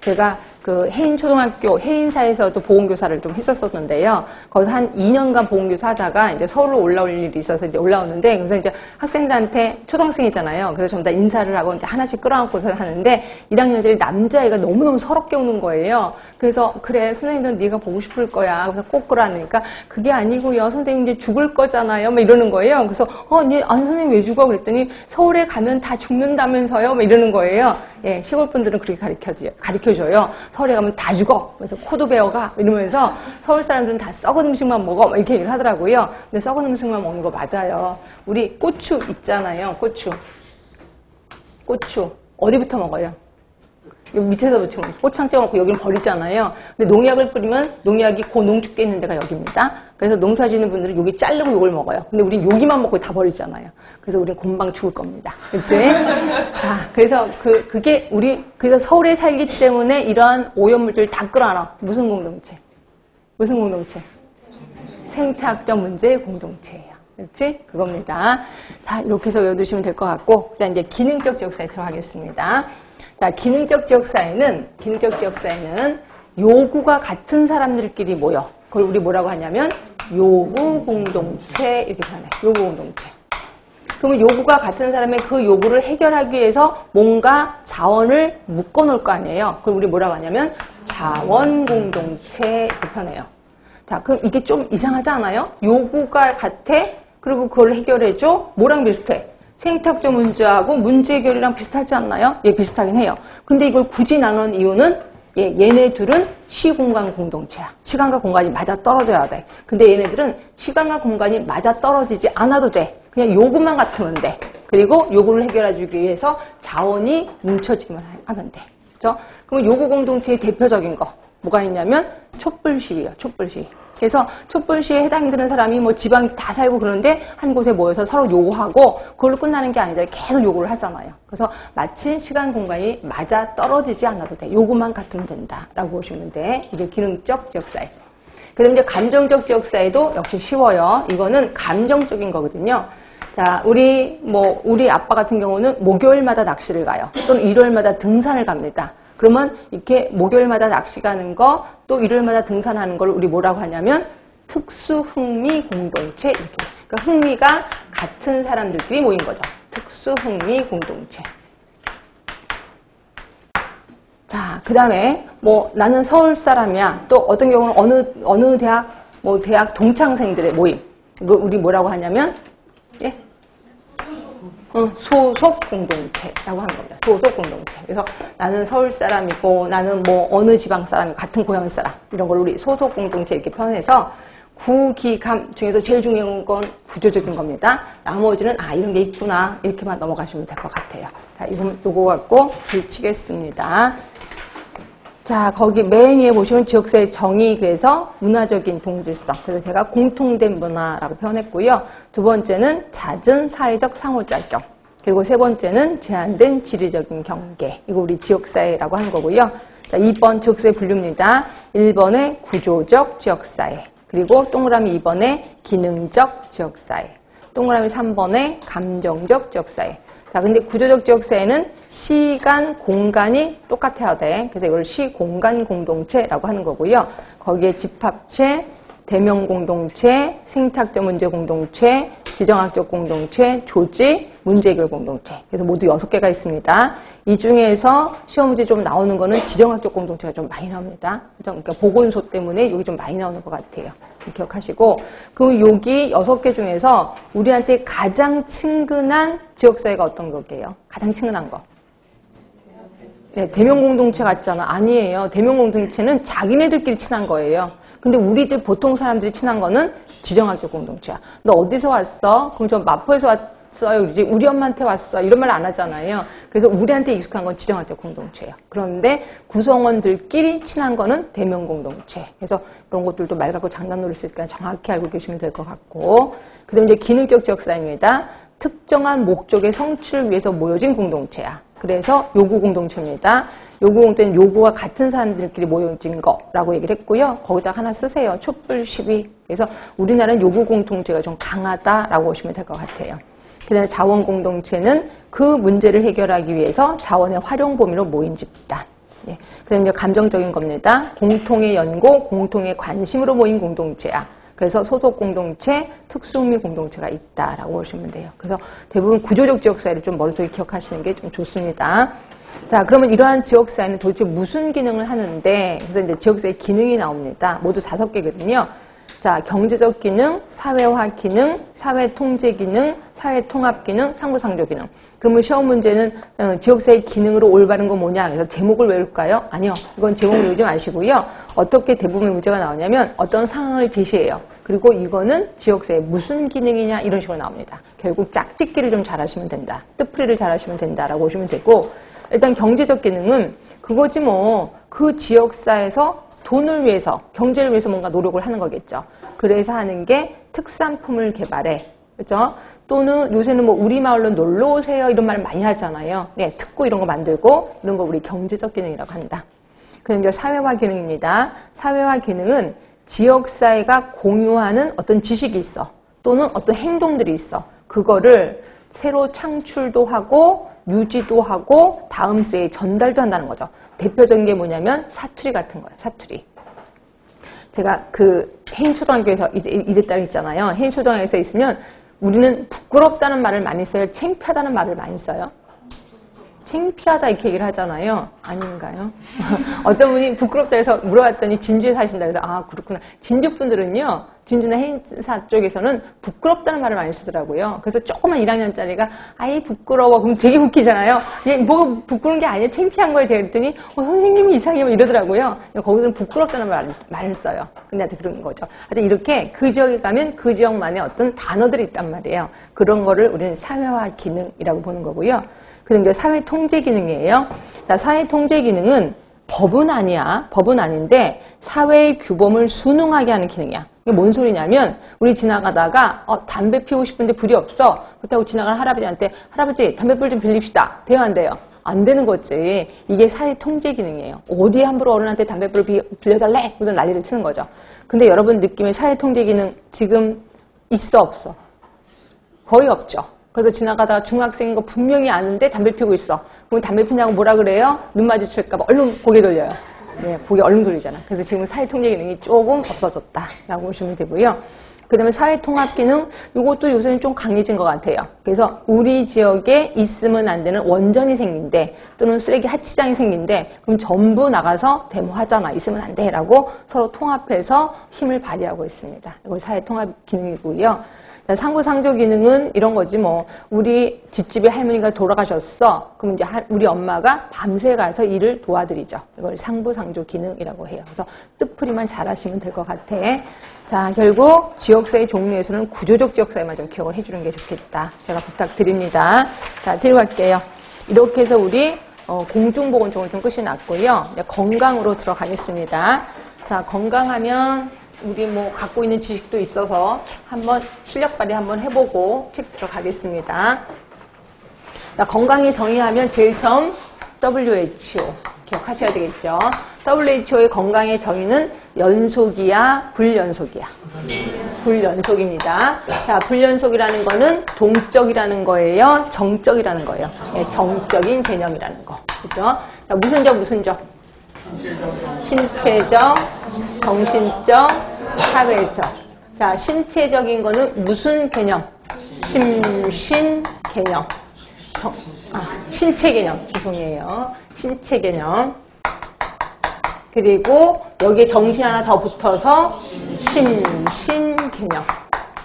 제가 그 해인 초등학교 해인사에서도 보건교사를 좀 했었었는데요. 거기서 한 2년간 보건교사 하다가 이제 서울로 올라올 일이 있어서 이제 올라오는데 그래서 이제 학생들한테 초등학생이잖아요. 그래서 전부 다 인사를 하고 이제 하나씩 끌어안고서 하는데 1학년짜리 남자애가 너무너무 서럽게 오는 거예요. 그래서 그래 선생님도 네가 보고 싶을 거야. 그래서 꼭 끌어안으니까 그게 아니고요. 선생님 이제 죽을 거잖아요. 막 이러는 거예요. 그래서 어, 네, 아니 선생님 왜 죽어? 그랬더니 서울에 가면 다 죽는다면서요. 막 이러는 거예요. 예, 시골 분들은 그렇게 가르쳐줘요. 가르쳐줘요. 서울에 가면 다 죽어. 그래서 코도 베어가 이러면서 서울 사람들은 다 썩은 음식만 먹어. 막 이렇게 얘기를 하더라고요. 근데 썩은 음식만 먹는 거 맞아요. 우리 고추 있잖아요. 고추. 고추. 어디부터 먹어요? 밑에서 붙이면 꼬창 쪄놓고 여기는 버리잖아요. 근데 농약을 뿌리면 농약이 고 농축돼 있는 데가 여기입니다. 그래서 농사 짓는 분들은 여기 자르고 이걸 먹어요. 근데 우린 여기만 먹고 다 버리잖아요. 그래서 우린 금방 죽을 겁니다. 그치? 자, 그래서 그, 그게 우리, 그래서 서울에 살기 때문에 이러한 오염물질 다 끌어안아. 무슨 공동체? 무슨 공동체? 생태학적 문제의 공동체예요. 그렇지? 그겁니다. 자, 이렇게 해서 외워두시면 될 것 같고, 자, 이제 기능적 지역사에 들어가겠습니다. 자, 기능적 지역 사회는, 기능적 지역 사회는 요구가 같은 사람들끼리 모여. 그걸 우리 뭐라고 하냐면, 요구 공동체, 이렇게 표현해. 요구 공동체. 그러면 요구가 같은 사람의 그 요구를 해결하기 위해서 뭔가 자원을 묶어 놓을 거 아니에요. 그걸 우리 뭐라고 하냐면, 자원 공동체, 이렇게 표현해요. 자, 그럼 이게 좀 이상하지 않아요? 요구가 같아? 그리고 그걸 해결해 줘? 뭐랑 비슷해? 생태학적 문제하고 문제 해결이랑 비슷하지 않나요? 예, 비슷하긴 해요. 근데 이걸 굳이 나눈 이유는 예, 얘네 둘은 시공간 공동체야. 시간과 공간이 맞아 떨어져야 돼. 근데 얘네들은 시간과 공간이 맞아 떨어지지 않아도 돼. 그냥 요구만 같으면 돼. 그리고 요구를 해결해 주기 위해서 자원이 뭉쳐지기만 하면 돼. 그죠? 그럼 요구 공동체의 대표적인 거 뭐가 있냐면 촛불 시위요. 촛불 시위. 그래서 촛불 시위에 해당되는 사람이 뭐 지방 다 살고 그러는데 한 곳에 모여서 서로 요구하고 그걸로 끝나는 게 아니라 계속 요구를 하잖아요. 그래서 마치 시간 공간이 맞아 떨어지지 않아도 돼. 요구만 같으면 된다라고 보시면 돼. 이게 기능적 지역사회. 그다음에 이제 감정적 지역사회도 역시 쉬워요. 이거는 감정적인 거거든요. 자, 우리 뭐 우리 아빠 같은 경우는 목요일마다 낚시를 가요. 또는 일요일마다 등산을 갑니다. 그러면 이렇게 목요일마다 낚시 가는 거, 또 일요일마다 등산하는 걸 우리 뭐라고 하냐면 특수 흥미 공동체 이렇게. 그러니까 흥미가 같은 사람들끼리 모인 거죠. 특수 흥미 공동체. 자, 그 다음에, 뭐, 나는 서울 사람이야. 또 어떤 경우는 어느, 어느 대학, 뭐, 대학 동창생들의 모임. 이거 우리 뭐라고 하냐면, 예? 어, 소속 공동체라고 하는 겁니다. 소속 공동체. 그래서 나는 서울 사람이고, 나는 뭐, 어느 지방 사람이 같은 고향 사람. 이런 걸 우리 소속 공동체 이렇게 표현해서, 구기감 중에서 제일 중요한 건 구조적인 겁니다. 나머지는 아 이런 게 있구나 이렇게만 넘어가시면 될 것 같아요. 자 이건 요거 갖고 줄치겠습니다. 자 거기 맨 위에 보시면 지역사회 정의 그래서 문화적인 동질성 그래서 제가 공통된 문화라고 표현했고요. 두 번째는 잦은 사회적 상호작용 그리고 세 번째는 제한된 지리적인 경계 이거 우리 지역사회라고 하는 거고요. 자 2번 지역사회 분류입니다. 1번에 구조적 지역사회 그리고 동그라미 2번에 기능적 지역사회. 동그라미 3번에 감정적 지역사회. 자, 근데 구조적 지역사회는 시간, 공간이 똑같아야 돼. 그래서 이걸 시공간 공동체라고 하는 거고요. 거기에 집합체, 대명 공동체, 생탁적 문제 공동체, 지정학적 공동체, 조직, 문제 해결 공동체. 그래서 모두 여섯 개가 있습니다. 이 중에서 시험 문제 좀 나오는 거는 지정학적 공동체가 좀 많이 나옵니다. 그러니까 보건소 때문에 여기 좀 많이 나오는 것 같아요. 기억하시고 그럼 여기 여섯 개 중에서 우리한테 가장 친근한 지역사회가 어떤 거게요? 가장 친근한 거. 네, 대명 공동체 같잖아. 아니에요. 대명 공동체는 자기네들끼리 친한 거예요. 근데 우리들 보통 사람들이 친한 거는 지정학적 공동체야. 너 어디서 왔어? 그럼 저 마포에서 왔어요. 우리, 우리 엄마한테 왔어. 이런 말 안 하잖아요. 그래서 우리한테 익숙한 건 지정학적 공동체예요. 그런데 구성원들끼리 친한 거는 대명 공동체. 그래서 그런 것들도 말 갖고 장난놀이 있으니까 정확히 알고 계시면 될 것 같고. 그 다음에 이제 기능적 지역사입니다. 특정한 목적의 성취를 위해서 모여진 공동체야. 그래서 요구 공동체입니다. 요구 공동체는 요구와 같은 사람들끼리 모여진 거라고 얘기를 했고요. 거기다 하나 쓰세요. 촛불 시위. 그래서 우리나라는 요구 공동체가 좀 강하다라고 보시면 될 것 같아요. 그 다음에 자원 공동체는 그 문제를 해결하기 위해서 자원의 활용 범위로 모인 집단. 예. 그 다음에 감정적인 겁니다. 공통의 연고, 공통의 관심으로 모인 공동체야. 그래서 소속 공동체, 특수흥미 공동체가 있다라고 보시면 돼요. 그래서 대부분 구조적 지역사회를 좀 머릿속에 기억하시는 게 좀 좋습니다. 자, 그러면 이러한 지역사회는 도대체 무슨 기능을 하는데, 그래서 이제 지역사회 기능이 나옵니다. 모두 다섯 개거든요. 자, 경제적 기능, 사회화 기능, 사회 통제 기능, 사회 통합 기능, 상부상조 기능. 그러면 시험 문제는 어, 지역사회 기능으로 올바른 건 뭐냐? 그래서 제목을 외울까요? 아니요. 이건 제목을 외우지 마시고요. 어떻게 대부분 문제가 나오냐면 어떤 상황을 제시해요. 그리고 이거는 지역사회 무슨 기능이냐 이런 식으로 나옵니다. 결국 짝짓기를 좀 잘하시면 된다. 뜻풀이를 잘하시면 된다라고 보시면 되고 일단 경제적 기능은 그거지 뭐 그 지역사에서 돈을 위해서 경제를 위해서 뭔가 노력을 하는 거겠죠. 그래서 하는 게 특산품을 개발해. 그죠? 또는 요새는 뭐 우리 마을로 놀러 오세요 이런 말 많이 하잖아요. 네, 특구 이런 거 만들고 이런 거 우리 경제적 기능이라고 한다. 그럼 이제 사회화 기능입니다. 사회화 기능은 지역 사회가 공유하는 어떤 지식이 있어. 또는 어떤 행동들이 있어. 그거를 새로 창출도 하고 유지도 하고 다음 세에 전달도 한다는 거죠. 대표적인 게 뭐냐면 사투리 같은 거예요. 사투리. 제가 그 해인초등학교에서 이제 이랬다 했잖아요. 해인초등학교에서 있으면 우리는 부끄럽다는 말을 많이 써요. 창피하다는 말을 많이 써요. 창피하다 이렇게 얘기를 하잖아요. 아닌가요? 어떤 분이 부끄럽다 해서 물어봤더니 진주에 사신다 그래서 아 그렇구나. 진주 분들은요. 진주나 해인사 쪽에서는 부끄럽다는 말을 많이 쓰더라고요. 그래서 조그만 1학년짜리가 아이 부끄러워. 그럼 되게 웃기잖아요. 얘 뭐가 부끄러운 게 아니야. 창피한 거에 대했더니 어, 선생님이 이상해 뭐 이러더라고요. 거기서는 부끄럽다는 말을, 말을 써요. 근데 하여튼 그런 거죠. 하여튼 이렇게 그 지역에 가면 그 지역만의 어떤 단어들이 있단 말이에요. 그런 거를 우리는 사회화 기능이라고 보는 거고요. 그런 게 사회 통제 기능이에요. 사회 통제 기능은 법은 아니야. 법은 아닌데 사회의 규범을 순응하게 하는 기능이야. 이게 뭔 소리냐면 우리 지나가다가 어, 담배 피우고 싶은데 불이 없어. 그렇다고 지나가는 할아버지한테 할아버지 담배불 좀 빌립시다. 돼요 안 돼요? 안 되는 거지. 이게 사회 통제 기능이에요. 어디 함부로 어른한테 담배불을 빌려달래? 그래서 난리를 치는 거죠. 근데 여러분 느낌의 사회 통제 기능 지금 있어 없어? 거의 없죠. 그래서 지나가다가 중학생인 거 분명히 아는데 담배 피우고 있어. 그럼 담배 피냐고 뭐라 그래요? 눈 마주칠까봐 얼른 고개 돌려요. 네, 고개 얼른 돌리잖아. 그래서 지금 사회통제 기능이 조금 없어졌다라고 보시면 되고요. 그 다음에 사회통합 기능, 이것도 요새는 좀 강해진 것 같아요. 그래서 우리 지역에 있으면 안 되는 원전이 생긴대, 또는 쓰레기 하치장이 생긴대, 그럼 전부 나가서 데모하잖아. 있으면 안 돼. 라고 서로 통합해서 힘을 발휘하고 있습니다. 이걸 사회통합 기능이고요. 자, 상부상조 기능은 이런 거지 뭐. 우리 뒷집에 할머니가 돌아가셨어. 그럼 이제 하- 우리 엄마가 밤새 가서 일을 도와드리죠. 이걸 상부상조 기능이라고 해요. 그래서 뜻풀이만 잘하시면 될 것 같아. 자 결국 지역사회 종류에서는 구조적 지역사회만 좀 기억을 해주는 게 좋겠다. 제가 부탁드립니다. 자 뒤로 갈게요. 이렇게 해서 우리 어, 공중보건적은 좀 끝이 났고요. 건강으로 들어가겠습니다. 자 건강하면 우리 뭐 갖고 있는 지식도 있어서 한번 실력 발휘 한번 해보고 책 들어가겠습니다. 자, 건강에 정의하면 제일 처음 WHO 기억하셔야 되겠죠. WHO의 건강의 정의는 연속이야, 불연속이야. 불연속입니다. 자, 불연속이라는 거는 동적이라는 거예요, 정적이라는 거예요. 예, 정적인 개념이라는 거. 그죠? 자, 무슨 적, 무슨 적? 신체적, 정신적, 사회적. 자, 신체적인 거는 무슨 개념? 심신 개념. 정- 아, 신체 개념. 죄송해요. 신체 개념. 그리고 여기에 정신 하나 더 붙어서 심신 개념.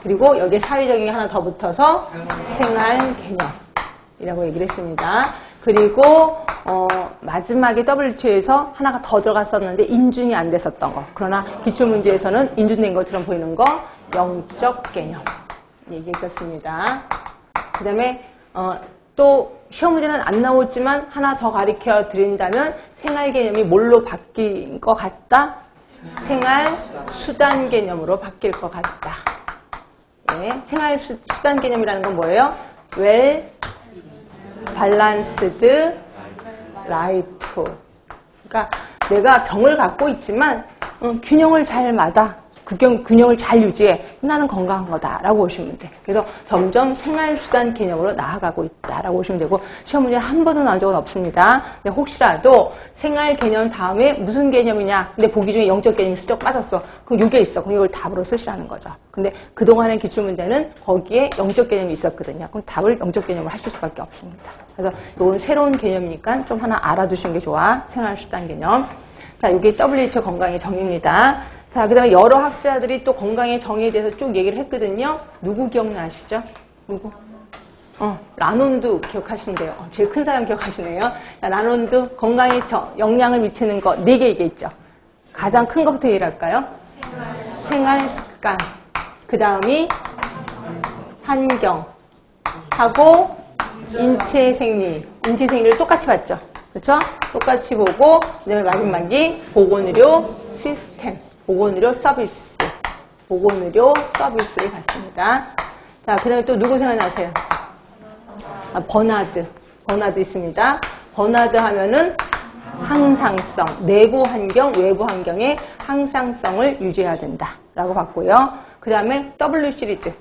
그리고 여기에 사회적인 게 하나 더 붙어서 생활 개념이라고 얘기를 했습니다. 그리고 어, 마지막에 WHO에서 하나가 더 들어갔었는데 인준이 안 됐었던 거. 그러나 기출문제에서는 인준된 것처럼 보이는 거 영적 개념 얘기했었습니다. 그 다음에 어, 또 시험 문제는 안 나오지만 하나 더 가르쳐 드린다면 생활 개념이 뭘로 바뀐 것 같다? 생활 수단 개념으로 바뀔 것 같다. 예, 생활 수, 수단 개념이라는 건 뭐예요? well balanced life. 그러니까 내가 병을 갖고 있지만 어, 균형을 잘 맞아. 균형, 균형을 잘 유지해. 나는 건강한 거다라고 보시면 돼. 그래서 점점 생활수단 개념으로 나아가고 있다라고 보시면 되고 시험 문제 한 번도 나온 적은 없습니다. 근데 혹시라도 생활 개념 다음에 무슨 개념이냐? 근데 보기 중에 영적 개념이 슬쩍 빠졌어. 그럼 이게 있어. 그럼 이걸 답으로 쓰시라는 거죠. 근데 그동안의 기출 문제는 거기에 영적 개념이 있었거든요. 그럼 답을 영적 개념으로 하실 수밖에 없습니다. 그래서 이건 새로운 개념이니까 좀 하나 알아두시는 게 좋아. 생활수단 개념. 자, 이게 WHO 건강의 정의입니다. 자, 그 다음에 여러 학자들이 또 건강의 정의에 대해서 쭉 얘기를 했거든요. 누구 기억나시죠? 누구? 어, 라론드 기억하신대요. 어, 제일 큰 사람 기억하시네요. 자, 라론드 건강에 저- 영향을 미치는 거 네 개 얘기했죠. 가장 큰 것부터 얘기할까요? 생활 습관. 그 다음이 환경. 하고 인체 생리. 인체 생리를 똑같이 봤죠. 그렇죠? 똑같이 보고 그다음에 마지막이 보건의료 시스템. 보건의료 서비스. 보건의료 서비스를 봤습니다. 자, 그 다음에 또 누구 생각나세요? 아, 버나드. 버나드 있습니다. 버나드 하면은 항상성, 내부 환경, 외부 환경의 항상성을 유지해야 된다. 라고 봤고요. 그 다음에 W 시리즈.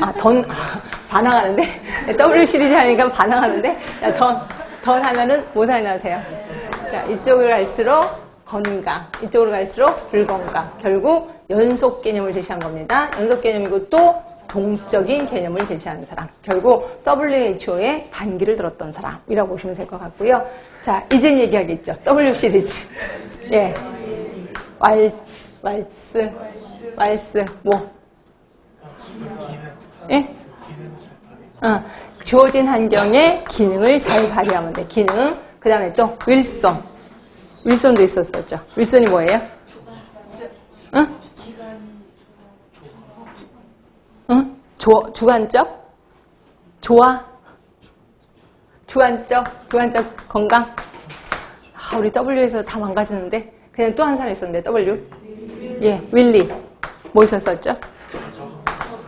아, 던, 아, 반항하는데? 네, W 시리즈 하니까 반항하는데? 야, 던, 던 하면은 뭐 생각나세요? 자, 이쪽으로 갈수록 건강, 이쪽으로 갈수록 불건강. 결국 연속 개념을 제시한 겁니다. 연속 개념이고 또 동적인 개념을 제시하는 사람. 결국 WHO의 반기를 들었던 사람이라고 보시면 될 것 같고요. 자, 이젠 얘기하겠죠. W 시리즈. 예. 왈츠, 왈스, 왈스, 뭐. 예? 어, 주어진 환경에 기능을 잘 발휘하면 돼. 기능. 그 다음에 또 윌son. 윌son도 있었었죠. 윌son이 뭐예요? 응? 응? 조, 주관적? 좋아? 주관적? 주관적 건강? 아, 우리 W에서 다 망가지는데? 그냥 또 한 사람 있었는데, W? 예, 윌리. 뭐 있었었죠?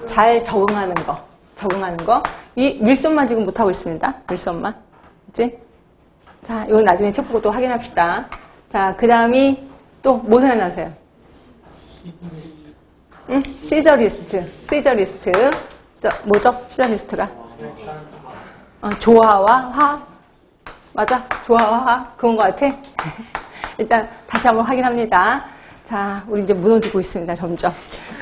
잘 적응하는 거. 적응하는 거. 이 윌슨만 지금 못하고 있습니다. 윌슨만. 그치? 자, 이건 나중에 책 보고 또 확인합시다. 자, 그 다음이 또 뭐 생각나세요? 응? 시저리스트. 시저리스트. 자, 뭐죠? 시저리스트가? 어, 조화와 화? 맞아? 조화와 화? 그런 것 같아? 일단 다시 한번 확인합니다. 자, 우리 이제 무너지고 있습니다, 점점.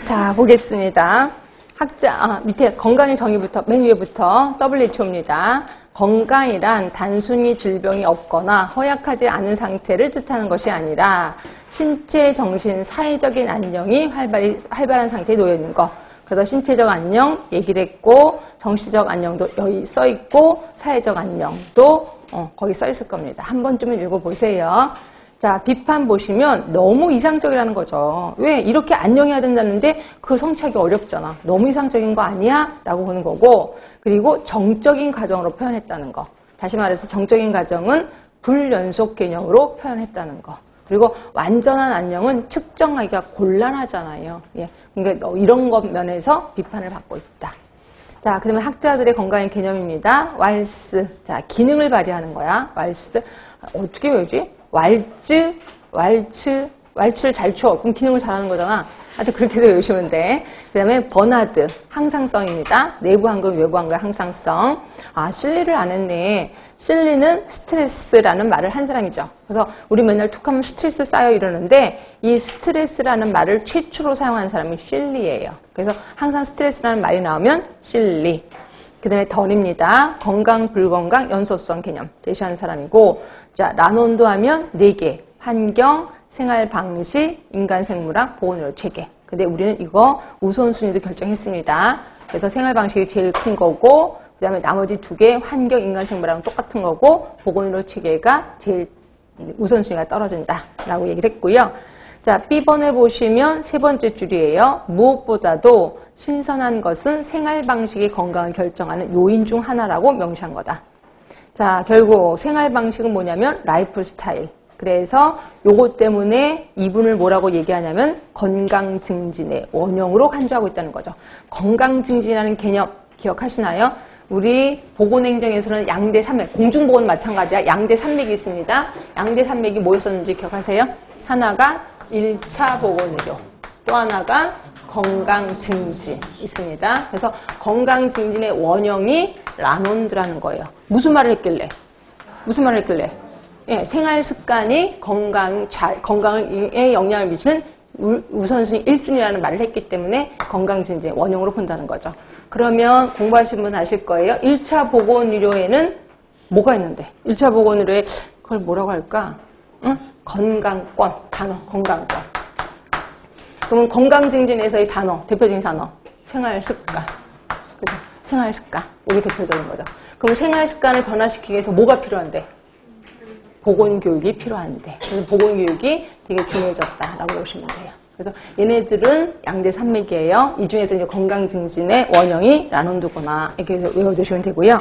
자, 보겠습니다. 학자, 아, 밑에 건강의 정의부터, 맨 위에부터 WHO입니다. 건강이란 단순히 질병이 없거나 허약하지 않은 상태를 뜻하는 것이 아니라 신체, 정신, 사회적인 안녕이 활발히, 활발한 상태에 놓여 있는 것. 그래서 신체적 안녕 얘기를 했고 정신적 안녕도 여기 써 있고 사회적 안녕도 어, 거기 써 있을 겁니다. 한 번쯤은 읽어보세요. 자, 비판 보시면 너무 이상적이라는 거죠. 왜? 이렇게 안녕해야 된다는데 그 성취하기 어렵잖아. 너무 이상적인 거 아니야? 라고 보는 거고, 그리고 정적인 가정으로 표현했다는 거. 다시 말해서 정적인 가정은 불연속 개념으로 표현했다는 거. 그리고 완전한 안녕은 측정하기가 곤란하잖아요. 예. 그러니까 너 이런 것 면에서 비판을 받고 있다. 자, 그 다음에 학자들의 건강의 개념입니다. 왈스. 자, 기능을 발휘하는 거야. 왈스. 어떻게 외우지? 왈츠, 왈츠, 왈츠를 잘 쳐. 그럼 기능을 잘하는 거잖아. 하여튼 그렇게도 외우시면 돼. 그 다음에 버나드. 항상성입니다. 내부 한글, 외부 한글 항상성. 아, 실리를 안 했네. 실리는 스트레스라는 말을 한 사람이죠. 그래서 우리 맨날 툭 하면 스트레스 쌓여 이러는데 이 스트레스라는 말을 최초로 사용한 사람이 실리예요. 그래서 항상 스트레스라는 말이 나오면 실리. 그 다음에 던입니다. 건강, 불건강, 연소성 개념 제시하는 사람이고 자 라논도 하면 4개. 환경, 생활 방식, 인간 생물학, 보건의료 체계. 근데 우리는 이거 우선순위도 결정했습니다. 그래서 생활 방식이 제일 큰 거고 그 다음에 나머지 두 개 환경, 인간 생물학은 똑같은 거고 보건의료 체계가 제일 우선순위가 떨어진다라고 얘기를 했고요. 자, B번에 보시면 세 번째 줄이에요. 무엇보다도 신선한 것은 생활 방식이 건강을 결정하는 요인 중 하나라고 명시한 거다. 자, 결국 생활 방식은 뭐냐면 라이프 스타일. 그래서 요것 때문에 이분을 뭐라고 얘기하냐면 건강 증진의 원형으로 간주하고 있다는 거죠. 건강 증진이라는 개념 기억하시나요? 우리 보건행정에서는 양대 산맥, 공중보건 마찬가지야. 양대 산맥이 있습니다. 양대 산맥이 뭐였었는지 기억하세요? 하나가 1차 보건의료, 또 하나가 건강 증진 있습니다. 그래서 건강 증진의 원형이 라논드라는 거예요. 무슨 말을 했길래? 무슨 말을 했길래? 예, 생활 습관이 건강, 잘, 건강에 영향을 미치는 우- 우선순위 1순위라는 말을 했기 때문에 건강 증진의 원형으로 본다는 거죠. 그러면 공부하신 분 아실 거예요. 1차 보건의료에는 뭐가 있는데? 1차 보건의료에 그걸 뭐라고 할까? 응? 건강권, 단어, 건강권. 그러면 건강증진에서의 단어, 대표적인 단어, 생활습관. 그죠? 생활습관. 이게 대표적인 거죠. 그럼 생활습관을 변화시키기 위해서 뭐가 필요한데? 보건교육이 필요한데. 그래서 보건교육이 되게 중요해졌다라고 보시면 돼요. 그래서 얘네들은 양대 산맥이에요. 이 중에서 이제 건강 증진의 원형이 라논드구나. 이렇게 해서 외워두시면 되고요.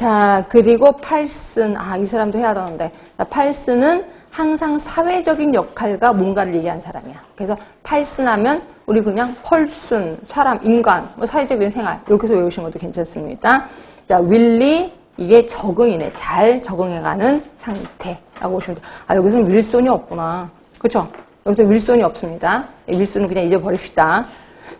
자, 그리고 팔슨. 아, 이 사람도 해야 되는데. 자, 팔슨은 항상 사회적인 역할과 뭔가를 얘기한 사람이야. 그래서 팔슨 하면 우리 그냥 펄슨, 사람, 인간, 뭐 사회적인 생활. 이렇게 해서 외우시는 것도 괜찮습니다. 자, 윌리. 이게 적응이네. 잘 적응해가는 상태라고 보시면 돼요. 아, 여기서는 윌손이 없구나. 그쵸? 여기서 윌손이 없습니다. 이 윌손은 그냥 잊어버립시다.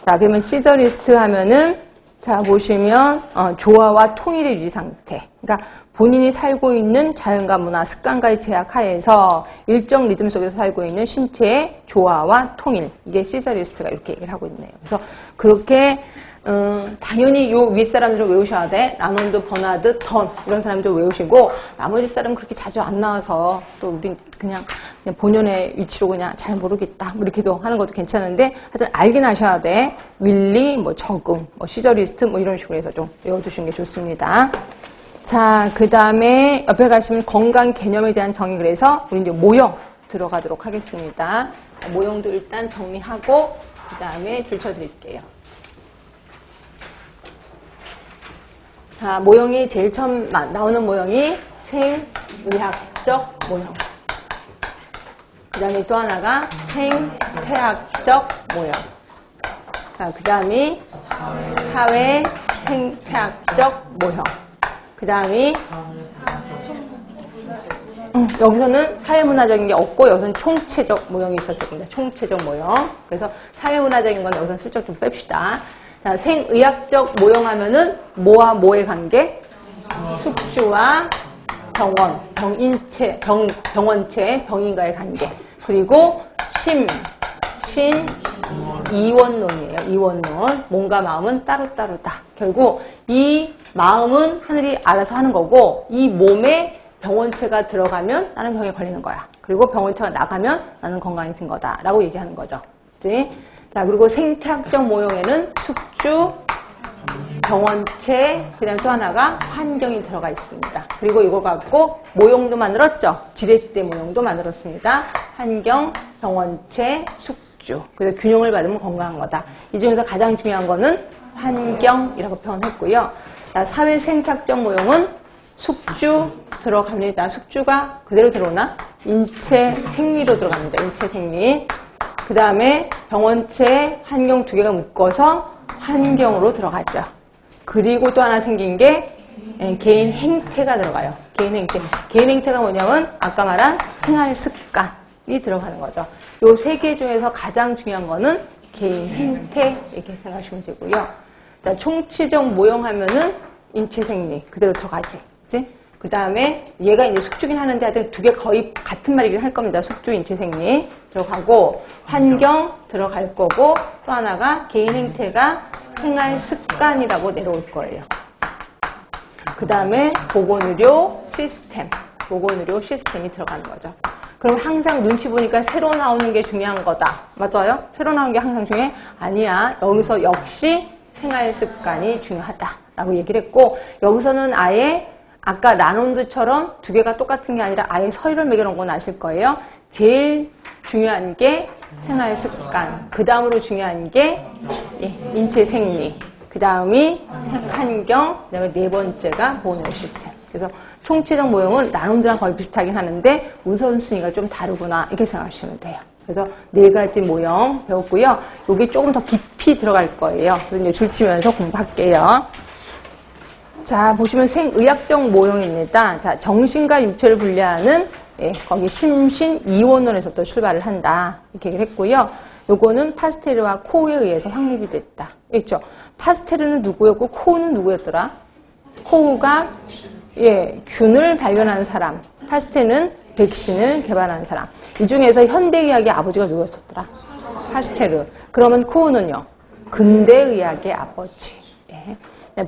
자, 그러면 시저리스트 하면은 자, 보시면, 어, 조화와 통일의 유지 상태. 그러니까 본인이 살고 있는 자연과 문화, 습관과의 제약 하에서 일정 리듬 속에서 살고 있는 신체의 조화와 통일. 이게 시저리스트가 이렇게 얘기를 하고 있네요. 그래서 그렇게, 음, 당연히 요 윗사람들을 외우셔야 돼. 라론드, 버나드, 던. 이런 사람들 외우시고, 나머지 사람은 그렇게 자주 안 나와서 또 우린 그냥, 그냥 본연의 위치로 그냥 잘 모르겠다. 뭐 이렇게도 하는 것도 괜찮은데, 하여튼 알긴 하셔야 돼. 윌리, 뭐 적응, 뭐 시저리스트, 뭐 이런 식으로 해서 좀 외워두시는 게 좋습니다. 자, 그 다음에 옆에 가시면 건강 개념에 대한 정의 그래서 우리 이제 모형 들어가도록 하겠습니다. 모형도 일단 정리하고, 그 다음에 줄쳐 드릴게요. 자, 모형이 제일 처음 나- 나오는 모형이 생의학적 모형. 그 다음에 또 하나가 생태학적 모형. 자, 그 다음이 사회 생태학적 모형. 그 다음이 음, 여기서는 사회문화적인 게 없고 여기서는 총체적 모형이 있었을 겁니다. 총체적 모형. 그래서 사회문화적인 건 여기서 슬쩍 좀 뺍시다. 자, 생의학적 모형하면은 뭐와 뭐의 관계? 숙주와 병원, 병인체, 병, 병원체, 병인과의 관계. 그리고 심, 신, 이원론이에요. 이원론. 몸과 마음은 따로따로다. 결국 이 마음은 하늘이 알아서 하는 거고 이 몸에 병원체가 들어가면 나는 병에 걸리는 거야. 그리고 병원체가 나가면 나는 건강해진 거다. 라고 얘기하는 거죠. 그치? 자, 그리고 생태학적 모형에는 숙주, 병원체, 그 다음에 또 하나가 환경이 들어가 있습니다. 그리고 이거 갖고 모형도 만들었죠. 지렛대 모형도 만들었습니다. 환경, 병원체, 숙주. 그래서 균형을 받으면 건강한 거다. 이 중에서 가장 중요한 거는 환경이라고 표현했고요. 자, 사회 생착적 모형은 숙주 들어갑니다. 숙주가 그대로 들어오나? 인체 생리로 들어갑니다. 인체 생리. 그 다음에 병원체, 환경 두 개가 묶어서 환경으로 들어가죠. 그리고 또 하나 생긴 게 예, 개인 행태가 들어가요. 개인 행태. 개인 행태가 뭐냐면 아까 말한 생활 습관이 들어가는 거죠. 요 세 개 중에서 가장 중요한 거는 개인 행태 이렇게 생각하시면 되고요. 자, 총치적 모형 하면은 인체 생리 그대로 들어가지. 그치? 그 다음에 얘가 이제 숙주긴 하는데 하여튼 두 개 거의 같은 말이긴 할 겁니다. 숙주, 인체 생리 들어가고 환경 들어갈 거고 또 하나가 개인 행태가 생활 습관이라고 내려올 거예요. 그 다음에 보건의료 시스템, 보건의료 시스템이 들어가는 거죠. 그럼 항상 눈치 보니까 새로 나오는 게 중요한 거다. 맞아요? 새로 나오는 게 항상 중요해? 아니야. 여기서 역시 생활 습관이 중요하다라고 얘기를 했고 여기서는 아예 아까 라논드처럼 두 개가 똑같은 게 아니라 아예 서열을 매겨놓은 건 아실 거예요. 제일 중요한 게 생활 습관. 그 다음으로 중요한 게 예, 인체 생리. 그 다음이 환경. 그 다음에 네 번째가 보너 시스템. 그래서 총체적 모형은 라논드랑 거의 비슷하긴 하는데 우선순위가 좀 다르구나. 이렇게 생각하시면 돼요. 그래서 네 가지 모형 배웠고요. 여기 조금 더 깊이 들어갈 거예요. 그래서 이제 줄 치면서 공부할게요. 자, 보시면 생의학적 모형입니다. 자, 정신과 육체를 분리하는 예, 거기 심신 이원론에서 또 출발을 한다. 이렇게 얘기를 했고요. 요거는 파스테르와 코에 의해서 확립이 됐다. 있죠? 파스테르는 누구였고 코우는 누구였더라? 코우가 예, 균을 발견한 사람. 파스테르는 백신을 개발한 사람. 이 중에서 현대의학의 아버지가 누구였었더라? 파스테르. 그러면 코우는요? 근대의학의 아버지. 예.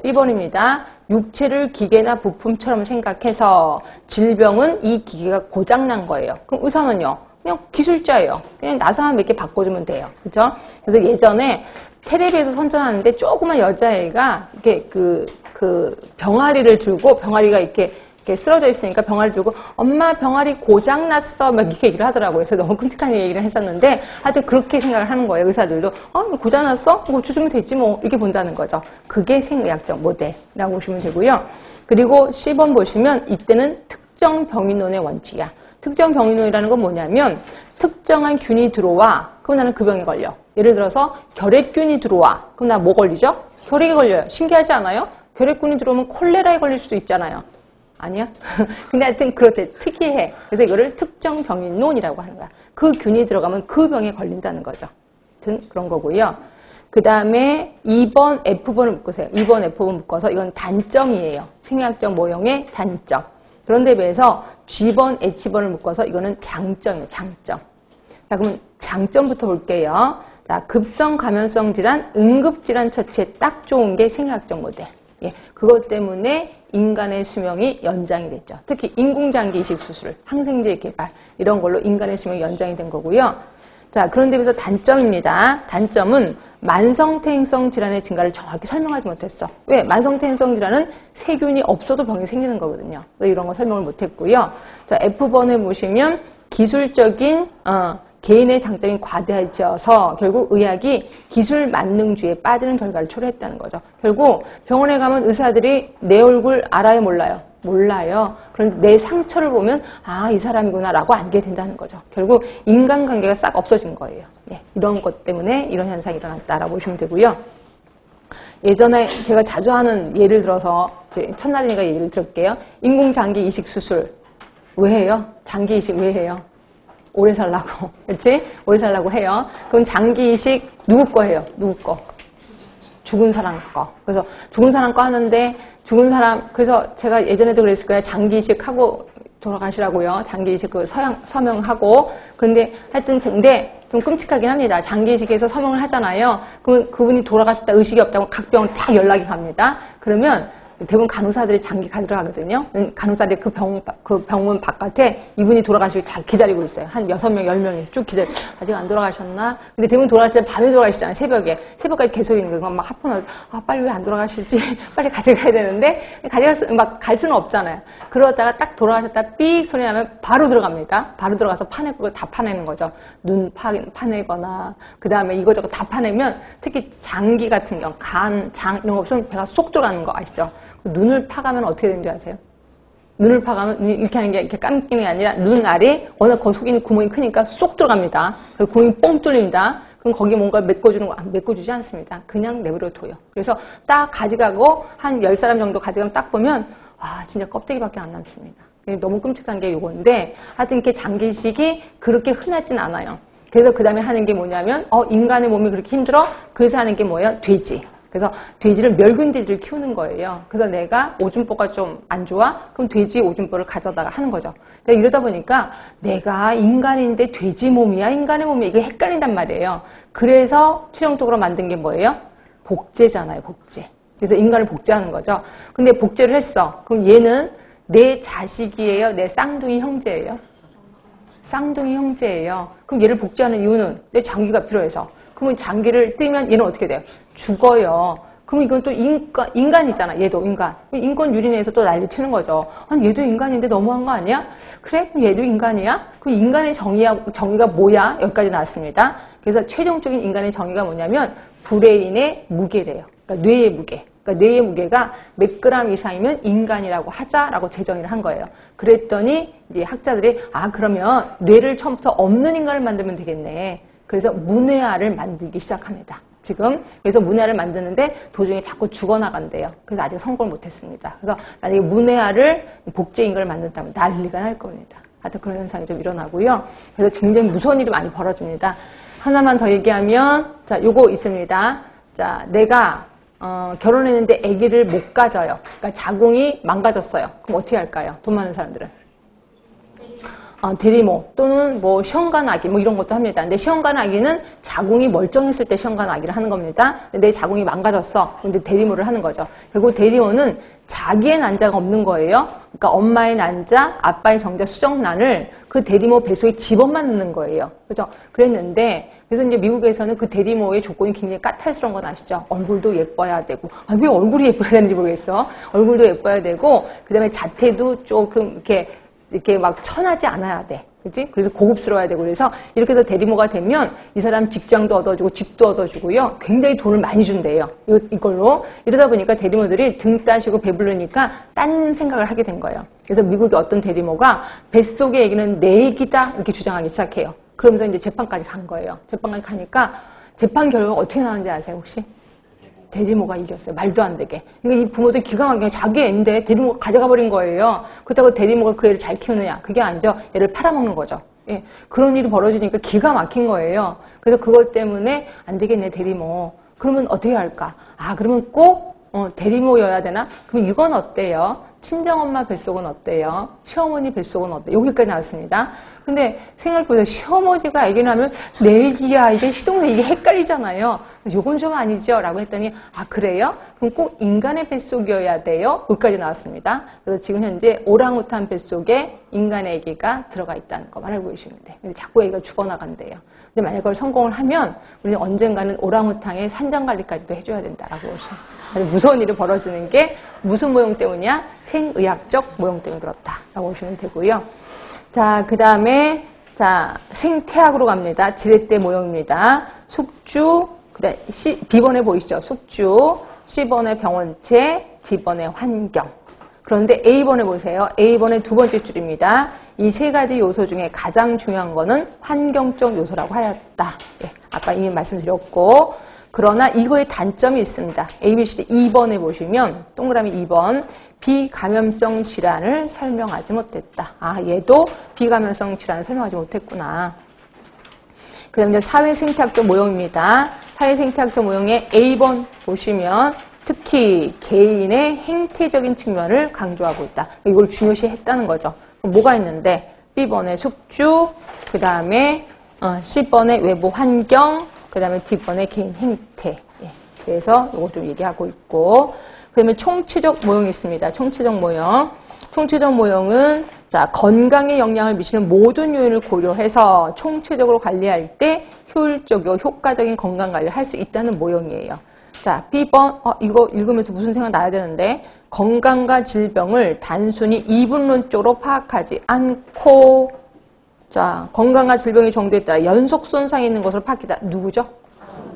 B번입니다. 육체를 기계나 부품처럼 생각해서 질병은 이 기계가 고장난 거예요. 그럼 의사는요? 그냥 기술자예요. 그냥 나사만 몇 개 바꿔주면 돼요. 그죠? 그래서 예전에 텔레비에서 선전하는데 조그만 여자애가 이렇게 그, 그 병아리를 들고 병아리가 이렇게 이렇게 쓰러져 있으니까 병아리 들고 엄마 병아리 고장 났어 막 이렇게 얘기를 하더라고요. 그래서 너무 끔찍한 얘기를 했었는데 하여튼 그렇게 생각을 하는 거예요. 의사들도 어 고장 났어? 뭐 주주면 되지 뭐 이렇게 본다는 거죠. 그게 생의학적 모델이라고 보시면 되고요. 그리고 10번 보시면 이때는 특정 병인론의 원칙이야. 특정 병인론이라는 건 뭐냐면 특정한 균이 들어와 그럼 나는 그 병에 걸려. 예를 들어서 결핵균이 들어와 그럼 나 뭐 걸리죠? 결핵에 걸려요. 신기하지 않아요? 결핵균이 들어오면 콜레라에 걸릴 수도 있잖아요. 아니야? 근데 하여튼 그렇대. 특이해. 그래서 이거를 특정 병인론이라고 하는 거야. 그 균이 들어가면 그 병에 걸린다는 거죠. 하여튼 그런 거고요. 그 다음에 2번 F번을 묶으세요. 2번 F번 묶어서 이건 단점이에요. 생리학적 모형의 단점. 그런데 비해서 G번 H번을 묶어서 이거는 장점이에요. 장점. 자, 그러면 장점부터 볼게요. 자, 급성 감염성 질환, 응급 질환 처치에 딱 좋은 게 생리학적 모델. 예, 그것 때문에 인간의 수명이 연장이 됐죠. 특히 인공장기 이식 수술, 항생제 개발 이런 걸로 인간의 수명이 연장이 된 거고요. 자, 그런데 비해서 단점입니다. 단점은 만성태행성 질환의 증가를 정확히 설명하지 못했어. 왜? 만성태행성 질환은 세균이 없어도 병이 생기는 거거든요. 이런 거 설명을 못했고요. 자, F번에 보시면 기술적인 어, 개인의 장점이 과대해져서 결국 의학이 기술 만능주의에 빠지는 결과를 초래했다는 거죠. 결국 병원에 가면 의사들이 내 얼굴 알아요, 몰라요? 몰라요. 그런데 내 상처를 보면 아, 이 사람이구나라고 알게 된다는 거죠. 결국 인간관계가 싹 없어진 거예요. 네, 이런 것 때문에 이런 현상이 일어났다라고 보시면 되고요. 예전에 제가 자주 하는 예를 들어서 첫날이니까 예를 들을게요. 인공장기 이식 수술 왜 해요? 장기 이식 왜 해요? 오래 살라고. 그렇지? 오래 살라고 해요. 그럼 장기 이식 누구 거 해요? 누구 거? 죽은 사람 거. 그래서 죽은 사람 거 하는데 죽은 사람 그래서 제가 예전에도 그랬을 거예요. 장기 이식 하고 돌아가시라고요. 장기 이식 그 서양 서명하고 근데 하여튼 근데 좀 끔찍하긴 합니다. 장기 이식에서 서명을 하잖아요. 그러면 그분이 돌아가셨다 의식이 없다고 각 병원 다 연락이 갑니다. 그러면 대부분 간호사들이 장기 가지러 가거든요. 간호사들이 그 병, 그 병원 바깥에 이분이 돌아가시길 잘 기다리고 있어요. 한 여섯 명, 열 명이 쭉 기다려. 아직 안 돌아가셨나? 근데 대부분 돌아갈 때 밤에 돌아가시잖아요. 새벽에. 새벽까지 계속 있는 거예요. 막 하품하고, 아, 빨리 왜 안 돌아가실지. 빨리 가져가야 되는데, 가져갈 수, 막 갈 수는 없잖아요. 그러다가 딱 돌아가셨다 삑 소리 나면 바로 들어갑니다. 바로 들어가서 파내고 다 파내는 거죠. 눈 파, 파내거나, 그 다음에 이거저거 다 파내면, 특히 장기 같은 경우, 간, 장, 이런 거 없으면 배가 쏙 들어가는 거 아시죠? 눈을 파가면 어떻게 되는지 아세요? 눈을 파가면 이렇게 하는 게 이렇게 감기는 게 아니라 눈 아래 워낙 그 속에 있는 구멍이 크니까 쏙 들어갑니다. 그리고 구멍이 뻥 뚫립니다. 그럼 거기에 뭔가 메꿔주는 거, 안 메꿔주지 않습니다. 그냥 내버려 둬요. 그래서 딱 가져가고 한열 사람 정도 가져가면 딱 보면 와 진짜 껍데기밖에 안 남습니다. 너무 끔찍한 게 요건데 하여튼 이렇게 장기식이 그렇게 흔하진 않아요. 그래서 그 다음에 하는 게 뭐냐면 어 인간의 몸이 그렇게 힘들어? 그래서 하는 게 뭐예요? 돼지. 그래서 돼지를 멸근 돼지를 키우는 거예요. 그래서 내가 오줌보가 좀 안 좋아? 그럼 돼지 오줌보를 가져다가 하는 거죠. 이러다 보니까 내가 인간인데 돼지 몸이야? 인간의 몸이야? 이게 헷갈린단 말이에요. 그래서 최종적으로 만든 게 뭐예요? 복제잖아요, 복제. 그래서 인간을 복제하는 거죠. 근데 복제를 했어. 그럼 얘는 내 자식이에요? 내 쌍둥이 형제예요? 쌍둥이 형제예요. 그럼 얘를 복제하는 이유는 내 장기가 필요해서. 그러면 장기를 뜨면 얘는 어떻게 돼요? 죽어요. 그럼 이건 또 인간, 인간이잖아. 얘도 인간. 인권 유린에서 또 난리 치는 거죠. 아니, 얘도 인간인데 너무한 거 아니야? 그래? 그럼 얘도 인간이야? 그럼 인간의 정의야, 정의가 뭐야? 여기까지 나왔습니다. 그래서 최종적인 인간의 정의가 뭐냐면, 브레인의 무게래요. 그러니까 뇌의 무게. 그러니까 뇌의 무게가 몇 그램 이상이면 인간이라고 하자라고 제정을 한 거예요. 그랬더니 이제 학자들이 아 그러면 뇌를 처음부터 없는 인간을 만들면 되겠네. 그래서 문외아를 만들기 시작합니다. 지금 그래서 문해아를 만드는데 도중에 자꾸 죽어나간대요. 그래서 아직 성공을 못했습니다. 그래서 만약에 문해아를 복제인 걸 만든다면 난리가 날 겁니다. 하여튼 그런 현상이 좀 일어나고요. 그래서 굉장히 무서운 일이 많이 벌어집니다. 하나만 더 얘기하면 자 요거 있습니다. 자 내가 어, 결혼했는데 아기를 못 가져요. 그러니까 자궁이 망가졌어요. 그럼 어떻게 할까요? 돈 많은 사람들은 어, 대리모 또는 뭐 시험관 아기 뭐 이런 것도 합니다. 근데 시험관 아기는 자궁이 멀쩡했을 때 시험관 아기를 하는 겁니다. 내 자궁이 망가졌어. 근데 대리모를 하는 거죠. 그리고 대리모는 자기의 난자가 없는 거예요. 그러니까 엄마의 난자, 아빠의 정자 수정란을 그 대리모 뱃속에 집어만 넣는 거예요. 그죠? 그랬는데 그래서 이제 미국에서는 그 대리모의 조건이 굉장히 까탈스러운 건 아시죠? 얼굴도 예뻐야 되고 아, 왜 얼굴이 예뻐야 되는지 모르겠어. 얼굴도 예뻐야 되고 그 다음에 자태도 조금 이렇게 이렇게 막 천하지 않아야 돼. 그지? 그래서 고급스러워야 되고 그래서 이렇게 해서 대리모가 되면 이 사람 직장도 얻어주고 집도 얻어주고요. 굉장히 돈을 많이 준대요. 이걸로. 이러다 보니까 대리모들이 등 따시고 배부르니까 딴 생각을 하게 된 거예요. 그래서 미국의 어떤 대리모가 뱃속의 얘기는 내 얘기다 이렇게 주장하기 시작해요. 그러면서 이제 재판까지 간 거예요. 재판까지 가니까 재판 결과가 어떻게 나왔는지 아세요 혹시? 대리모가 이겼어요. 말도 안 되게. 그러니까 이 부모들 기가 막히게 자기 애인데 대리모가 가져가 버린 거예요. 그렇다고 대리모가 그 애를 잘 키우느냐. 그게 아니죠. 얘를 팔아먹는 거죠. 예. 그런 일이 벌어지니까 기가 막힌 거예요. 그래서 그것 때문에 안 되겠네, 대리모. 그러면 어떻게 할까? 아, 그러면 꼭 어, 대리모여야 되나? 그럼 이건 어때요? 친정엄마 뱃속은 어때요? 시어머니 뱃속은 어때요? 여기까지 나왔습니다. 근데 생각해보세요. 시어머니가 얘기를 하면 내 얘기야. 이게 시동네 이게 헷갈리잖아요. 요건 좀 아니죠? 라고 했더니 아 그래요? 그럼 꼭 인간의 뱃속이어야 돼요? 여기까지 나왔습니다. 그래서 지금 현재 오랑우탄 뱃속에 인간의 얘기가 들어가 있다는 것만 알고 계시면 돼요. 근데 자꾸 얘기가 죽어나간대요. 근데 만약 그걸 성공을 하면 우리는 언젠가는 오랑우탕의 산장관리까지도 해줘야 된다라고 보시면 아주 무서운 일이 벌어지는 게 무슨 모형 때문이야? 생의학적 모형 때문에 그렇다라고 보시면 되고요. 자, 그 다음에 자 생태학으로 갑니다. 지렛대 모형입니다. 숙주, 그다음 C, B번에 보이시죠? 숙주, C번에 병원체, D번에 환경. 그런데 A번에 보세요. A번의 두 번째 줄입니다. 이 세 가지 요소 중에 가장 중요한 거는 환경적 요소라고 하였다. 예, 아까 이미 말씀드렸고 그러나 이거에 단점이 있습니다. A, B, C, D 2번에 보시면 동그라미 2번 비감염성 질환을 설명하지 못했다. 아, 얘도 비감염성 질환을 설명하지 못했구나. 그 다음에 사회 생태학적 모형입니다. 사회생태학적 모형의 A번 보시면 특히 개인의 행태적인 측면을 강조하고 있다. 이걸 중요시 했다는 거죠. 뭐가 있는데 B번의 숙주, 그 다음에 어, C번의 외부 환경, 그 다음에 D번의 개인 행태. 예, 그래서 이거 좀 얘기하고 있고 그 다음에 총체적 모형이 있습니다. 총체적 모형. 총체적 모형은 자, 건강에 영향을 미치는 모든 요인을 고려해서 총체적으로 관리할 때 효율적이고 효과적인 건강 관리를 할 수 있다는 모형이에요. 자, B번, 어, 이거 읽으면서 무슨 생각 나야 되는데, 건강과 질병을 단순히 이분론적으로 파악하지 않고, 자, 건강과 질병의 정도에 따라 연속 손상이 있는 것으로 파악했다. 누구죠?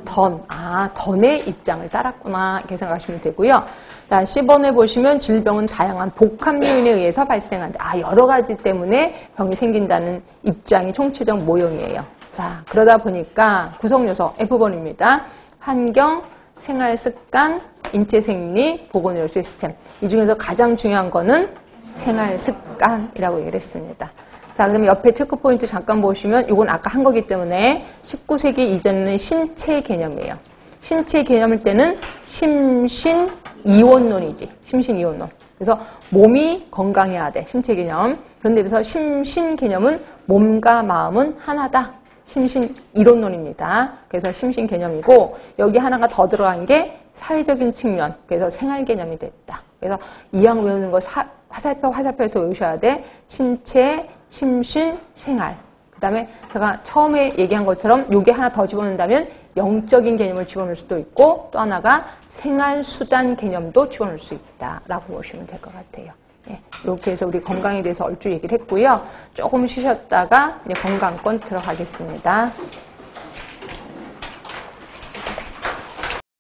던. 아, 던의 입장을 따랐구나. 이렇게 생각하시면 되고요. 자, 10번에 보시면 질병은 다양한 복합 요인에 의해서 발생한다. 아, 여러 가지 때문에 병이 생긴다는 입장이 총체적 모형이에요. 자, 그러다 보니까 구성 요소 F번입니다. 환경, 생활 습관, 인체 생리, 보건의료 시스템. 이 중에서 가장 중요한 거는 생활 습관이라고 얘기를 했습니다. 자, 그 다음에 옆에 체크 포인트 잠깐 보시면 이건 아까 한 거기 때문에 19세기 이전에는 신체 개념이에요. 신체 개념일 때는 심신 이원론이지. 심신 이원론. 그래서 몸이 건강해야 돼. 신체 개념. 그런데 그래서 심신 개념은 몸과 마음은 하나다. 심신 이론론입니다. 그래서 심신 개념이고 여기 하나가 더 들어간 게 사회적인 측면. 그래서 생활 개념이 됐다. 그래서 이왕 외우는 거 사- 화살표 화살표에서 외우셔야 돼. 신체, 심신, 생활. 그 다음에 제가 처음에 얘기한 것처럼 요게 하나 더 집어넣는다면 영적인 개념을 집어넣을 수도 있고 또 하나가 생활수단 개념도 집어넣을 수 있다라고 보시면 될 것 같아요. 예, 이렇게 해서 우리 건강에 대해서 얼추 얘기를 했고요. 조금 쉬셨다가 이제 건강권 들어가겠습니다.